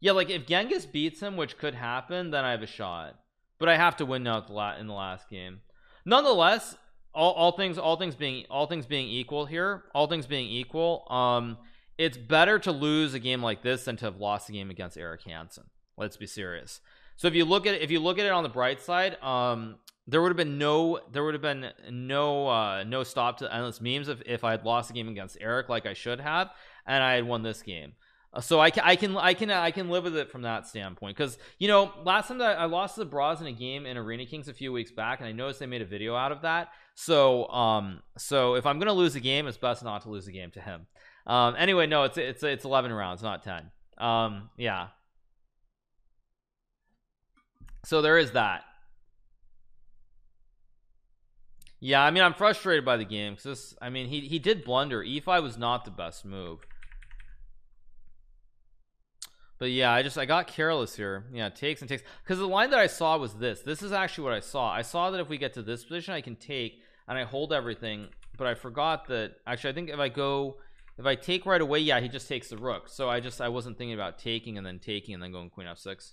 Yeah like if Genghis beats him which could happen then I have a shot. But I have to win now in the last game. Nonetheless all, all things all things being all things being equal here all things being equal um it's better to lose a game like this than to have lost a game against Eric Hansen. Let's be serious. So if you look at it if you look at it on the bright side um there would have been no there would have been no uh no stop to endless memes if, if I had lost the game against Eric like I should have and I had won this game. Uh, so I can I can I can I can live with it from that standpoint because you know last time that I lost the Bras in a game in Arena Kings a few weeks back and I noticed they made a video out of that. So um so if I'm gonna lose a game it's best not to lose a game to him. Um anyway no it's it's it's 11 rounds not 10 um yeah. So there is that yeah I mean I'm frustrated by the game because this I mean he he did blunder. E5 was not the best move. But yeah I just I got careless here. Yeah takes and takes. Because the line that I saw was this. This is actually what I saw. I saw that if we get to this position I can take and I hold everything but I forgot that actually I think if I go if I take right away yeah he just takes the rook. So I just I wasn't thinking about taking and then taking and then going queen f6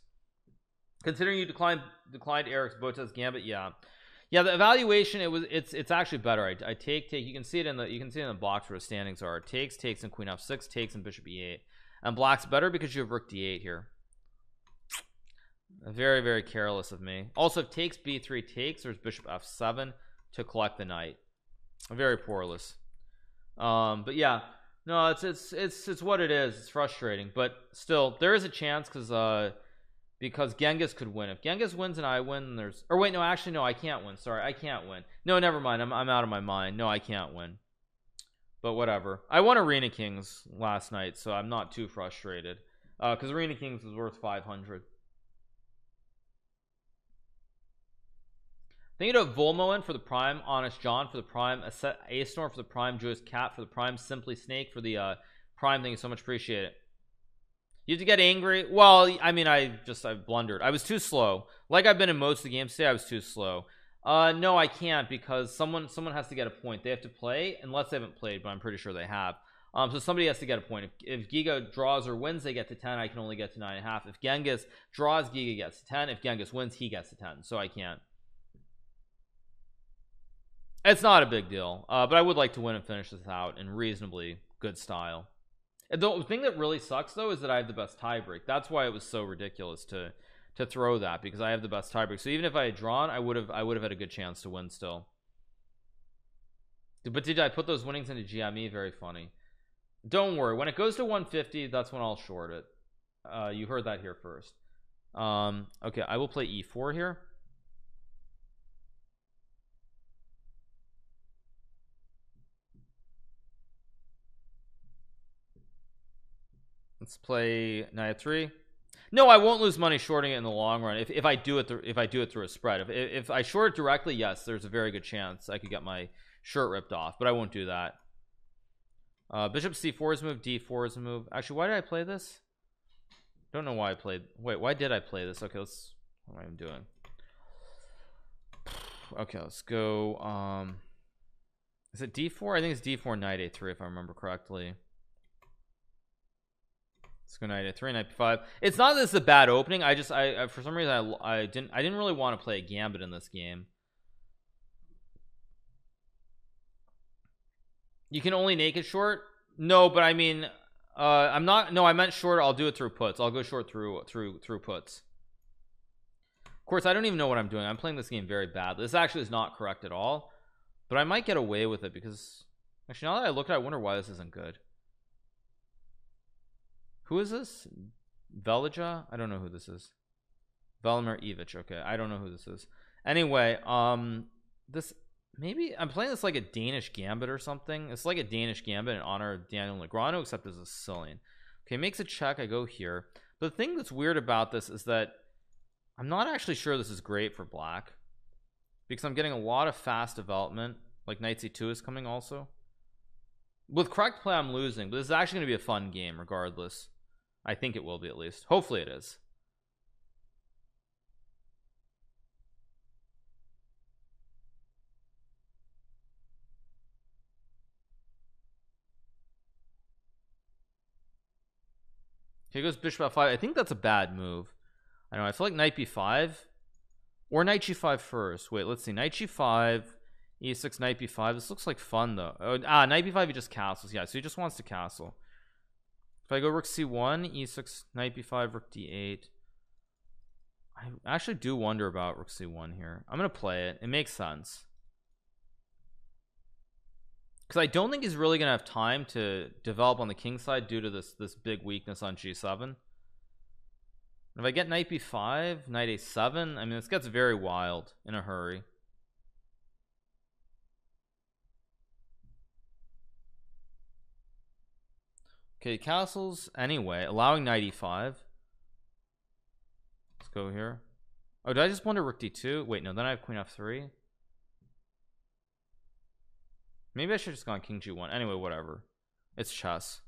considering you declined declined Eric's Botez gambit yeah yeah the evaluation it was it's it's actually better. I, I take take you can see it in the you can see it in the box where the standings are. Takes takes and queen f6 takes and bishop e8 and black's better because you have rook d8 here. Very very careless of me. Also if takes b3 takes there's bishop f7 to collect the knight. Very poreless. Um but yeah no it's it's it's it's what it is. It's frustrating. But still there is a chance because uh because Genghis could win. If Genghis wins and I win there's or wait no actually no I can't win. Sorry I can't win. No never mind. I'm, I'm out of my mind. No I can't win. But whatever. I won Arena Kings last night so I'm not too frustrated. Uh because Arena Kings was worth 500 Thank you to Volmoen for the prime, Honest John for the prime, A Storm for the prime, Joyous Cat for the prime, Simply Snake for the uh, prime. Thank you so much, appreciate it. You have to get angry. Well, I mean, I just I blundered. I was too slow. Like I've been in most of the games today, I was too slow. Uh, no, I can't because someone someone has to get a point. They have to play unless they haven't played, but I'm pretty sure they have. Um, so somebody has to get a point. If, if Giga draws or wins, they get to 10. I can only get to nine and a half. If Genghis draws, Giga gets to 10. If Genghis wins, he gets to 10. So I can't it's not a big deal uh, but I would like to win and finish this out in reasonably good style the thing that really sucks though is that I have the best tiebreak that's why it was so ridiculous to to throw that because I have the best tiebreak so even if I had drawn I would have I would have had a good chance to win still. But did I put those winnings into GME very funny. Don't worry. When it goes to 150 that's when I'll short it. Uh, you heard that here first. Um okay I will play e4 here let's play knight 3 no I won't lose money shorting it in the long run. If, if I do it th if I do it through a spread. If, if I short it directly yes there's a very good chance I could get my shirt ripped off but I won't do that. Uh, bishop c4 is move d4 is a move. Actually why did I play this? Don't know why I played wait why did I play this? Okay let's what am I doing? Okay let's go um is it d4 I think it's d4 knight a3 if I remember correctly Let's go knight a3 knight b5 it's not that it's a bad opening. I just I, I for some reason I, I didn't I didn't really want to play a gambit in this game. You can only naked short? No but I mean uh I'm not no I meant short. I'll do it through puts. I'll go short through through through puts. Of course I don't even know what I'm doing. I'm playing this game very badly. This actually is not correct at all but I might get away with it because actually now that I look at it I wonder why this isn't good who is this? Velija I don't know who this is. Velimir Evich okay. I don't know who this is. Anyway um this maybe I'm playing this like a Danish gambit or something. It's like a Danish gambit in honor of Daniel Negreanu except as a Sicilian okay makes a check I go here. But the thing that's weird about this is that I'm not actually sure this is great for black because I'm getting a lot of fast development like knight c2 is coming also. With correct play I'm losing but this is actually going to be a fun game regardless I think it will be at least. Hopefully it is. Here goes bishop f5 I think that's a bad move. I know. I feel like knight b5 or knight g5 first. Wait let's see. Knight g5 e6 knight b5 this looks like fun though. Oh, ah knight b5 he just castles. Yeah so he just wants to castle if I go rook c1 e6 knight b5 rook d8 I actually do wonder about rook c1 here. I'm gonna play it. It makes sense. Because I don't think he's really gonna have time to develop on the king side due to this this big weakness on g7 if I get knight b5 knight a7 I mean this gets very wild in a hurry okay castles anyway allowing knight e5 let's go here. Oh did I just wonder rook d2 wait no then I have queen f3 maybe I should have just gone king g1 anyway whatever. It's chess.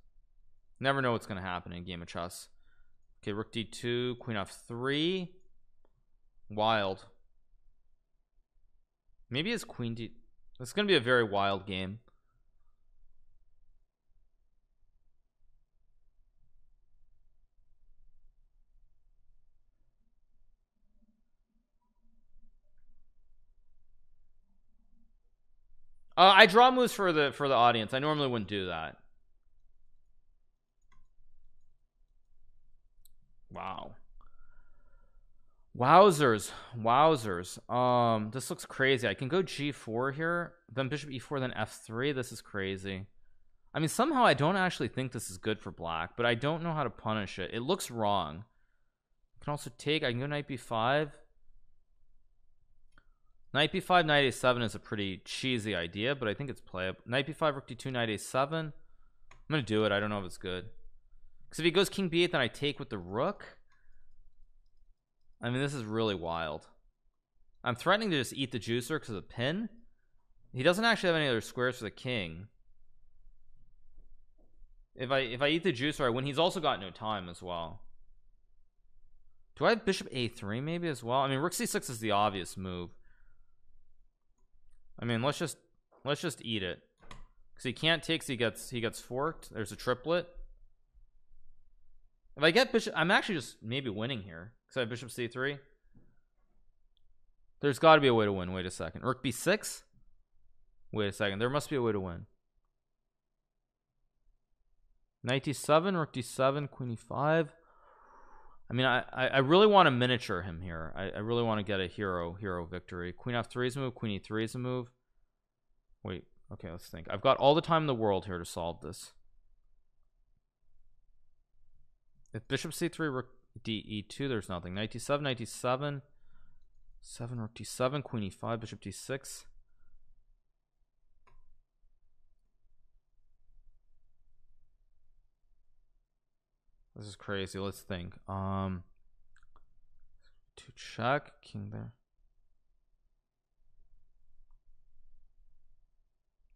Never know what's gonna happen in a game of chess. Okay rook d2 queen f3 wild. Maybe it's queen d it's gonna be a very wild game Uh, I draw moves for the for the audience. I normally wouldn't do that. Wow. Wowzers, wowzers. Um, this looks crazy. I can go g4 here, then bishop e4, then f3. This is crazy. I mean, somehow I don't actually think this is good for black, but I don't know how to punish it. It looks wrong. I can also take. I can go knight b5. Knight b5, knight a7 is a pretty cheesy idea, but I think it's playable. Knight b5, rook d2, knight a7. I'm gonna do it. I don't know if it's good. Because if he goes king b8, then I take with the rook. I mean, this is really wild. I'm threatening to just eat the juicer because of the pin. He doesn't actually have any other squares for the king. If I if I eat the juicer, I win. He's also got no time as well. Do I have bishop a3 maybe as well? I mean, rook c6 is the obvious move. I mean, let's just let's just eat it because he can't take. So he gets he gets forked. There's a triplet. If I get bishop, I'm actually just maybe winning here because I have bishop c3. There's got to be a way to win. Wait a second. Rook b6. Wait a second. There must be a way to win. Knight d7, rook d7, queen e5. I mean, I I really want to miniature him here. I, I really want to get a hero hero victory. Queen f3 is a move. Queen e3 is a move. Wait. Okay, let's think. I've got all the time in the world here to solve this. If bishop c3, rook d e2, there's nothing. Knight d7, knight d7, 7 rook d7, queen e5, bishop d6. This is crazy. Let's think. Um, to check king there.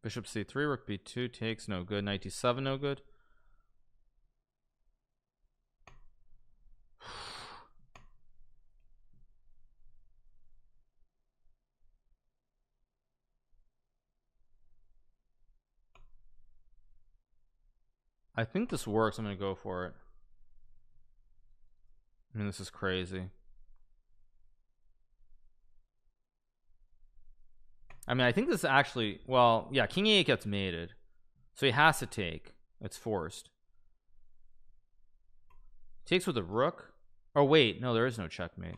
Bishop c3, rook b2 takes no good. Knight d7 no good. I think this works. I'm going to go for it. I mean, this is crazy. I mean, I think this actually, well, yeah, king e8 gets mated. So he has to take. It's forced. Takes with a rook. Oh, wait. No, there is no checkmate.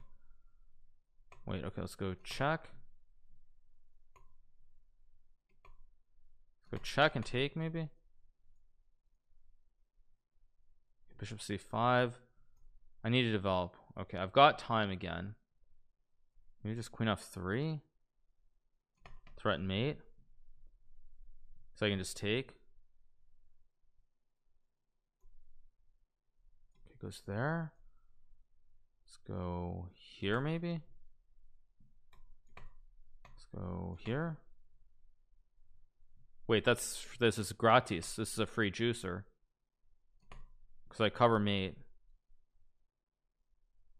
Wait, okay, let's go check. Go check and take, maybe. Bishop c5. I need to develop. Okay, I've got time again. Maybe just queen f3. Threaten mate. So I can just take. Okay, goes there. Let's go here maybe. Let's go here. Wait, that's this is gratis. This is a free juicer. Because I cover mate.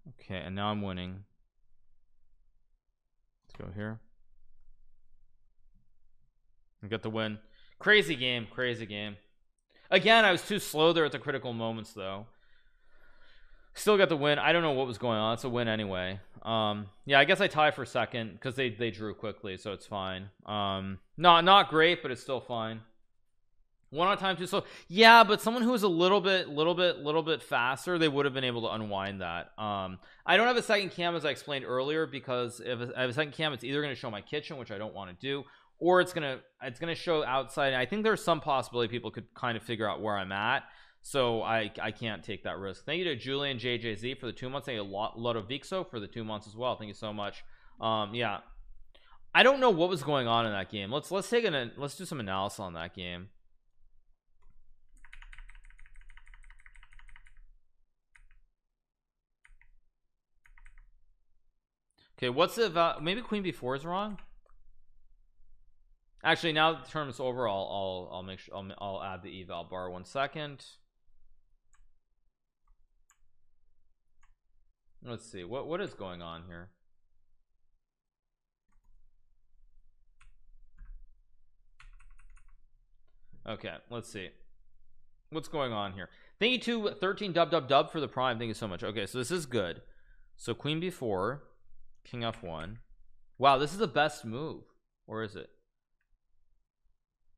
Okay, and now I'm winning. Let's go here. I get the win. Crazy game, crazy game. Again, I was too slow there at the critical moments, though. still got the win I don't know what was going on it's a win anyway um yeah I guess I tie for second because they they drew quickly so it's fine um not not great but it's still fine one on time too. Slow yeah but someone who was a little bit little bit little bit faster they would have been able to unwind that. Um I don't have a second cam as I explained earlier because if I have a second cam it's either going to show my kitchen which I don't want to do or it's gonna it's gonna show outside. I think there's some possibility people could kind of figure out where I'm at. So I I can't take that risk. Thank you to Julian JJZ for the two months. Thank you a lot of Vixo for the two months as well. Thank you so much. Um yeah. I don't know what was going on in that game. Let's let's take an let's do some analysis on that game Okay, what's the value? Maybe queen b4 is wrong. Actually, now the is over, I'll I'll, I'll make sure I'll, I'll add the eval bar. One second. Let's see what what is going on here. Okay, let's see what's going on here. Thank you to 13 dub dub dub for the prime. Thank you so much. Okay, so this is good. So queen b4 king f1 wow this is the best move. Or is it?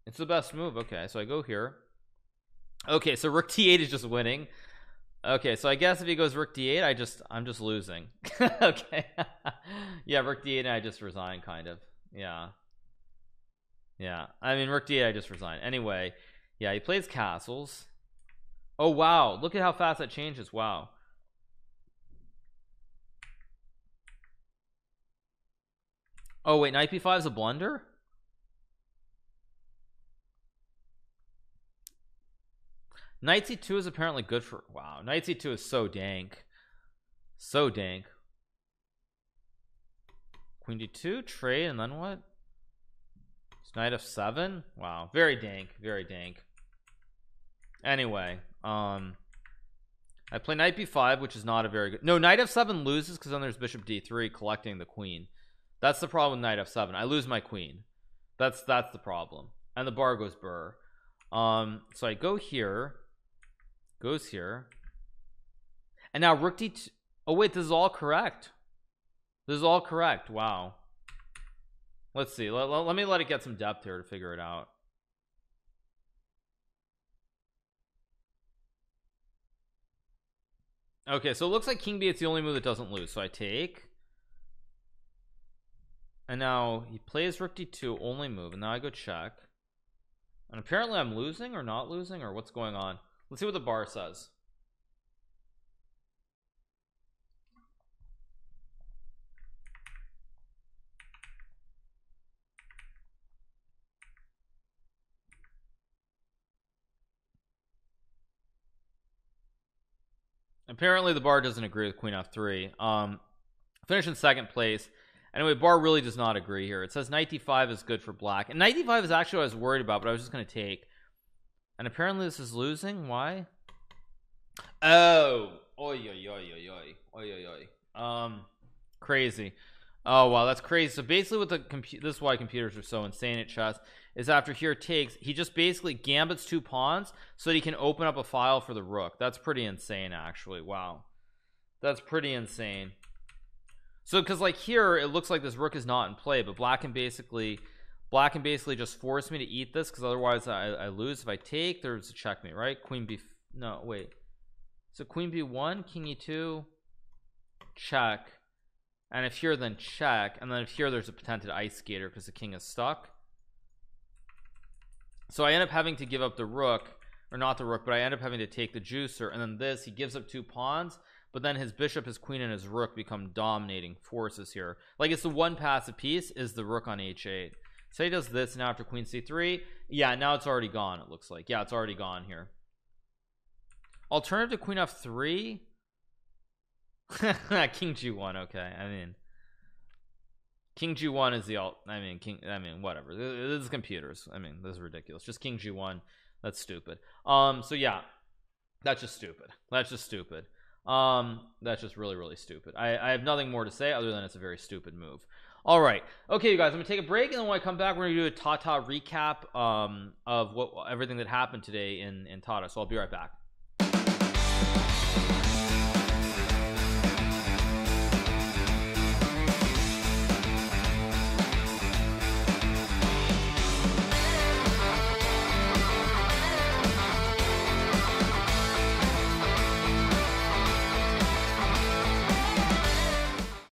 It's the best move. Okay so I go here. Okay so rook d8 is just winning. Okay so I guess if he goes rook d8 I just I'm just losing. Okay. Yeah rook d8 and I just resign kind of. Yeah. Yeah I mean rook d8 I just resign. Anyway yeah he plays castles. Oh wow look at how fast that changes. Wow Oh wait, knight b5 is a blunder? Knight c2 is apparently good for wow, knight c2 is so dank. So dank. Queen d2, trade, and then what? It's knight f7. Wow, very dank, very dank. Anyway, um I play knight b5, which is not a very good. No, knight f7 loses because then there's bishop d3 collecting the queen. That's the problem with knight f7 I lose my queen. That's that's the problem. And the bar goes burr. Um so I go here goes here. And now rook d oh wait this is all correct. This is all correct. Wow. Let's see. Let, let, let me let it get some depth here to figure it out. Okay so it looks like king b it's the only move that doesn't lose so I take and now he plays rook d2 only move and now I go check. And apparently I'm losing or not losing or what's going on? Let's see what the bar says. Apparently the bar doesn't agree with queen f3 um finish in second place Anyway, Bar really does not agree here. It says knight d5 is good for black. And knight d5 is actually what I was worried about, but I was just going to take. And apparently this is losing. Why? Oh. Oi, oi, oi, oi, oi. Oi, oi. Um, crazy. Oh, wow, that's crazy. So basically what the computer, this is why computers are so insane at chess, is after here takes, he just basically gambits two pawns so that he can open up a file for the rook. That's pretty insane, actually. Wow. That's pretty insane so because like here it looks like this rook is not in play but black can basically black can basically just force me to eat this because otherwise I, I lose. If I take there's a checkmate right? Queen b no wait. So queen b1 king e2 check. And if here then check. And then if here there's a potential ice skater because the king is stuck. So I end up having to give up the rook or not the rook but I end up having to take the juicer. And then this he gives up two pawns but then his bishop his queen and his rook become dominating forces here. Like it's the one passive piece is the rook on h8 so he does this and after queen c3 yeah now it's already gone it looks like. Yeah it's already gone here. Alternative to queen f3 king g1 okay I mean. King g1 is the alt I mean king I mean whatever. This is computers I mean this is ridiculous. Just king g1 that's stupid. Um so yeah that's just stupid that's just stupid um that's just really really stupid. I, I have nothing more to say other than it's a very stupid move. All right. Okay you guys I'm gonna take a break and then when I come back we're gonna do a Tata recap um of what everything that happened today in in Tata. So I'll be right back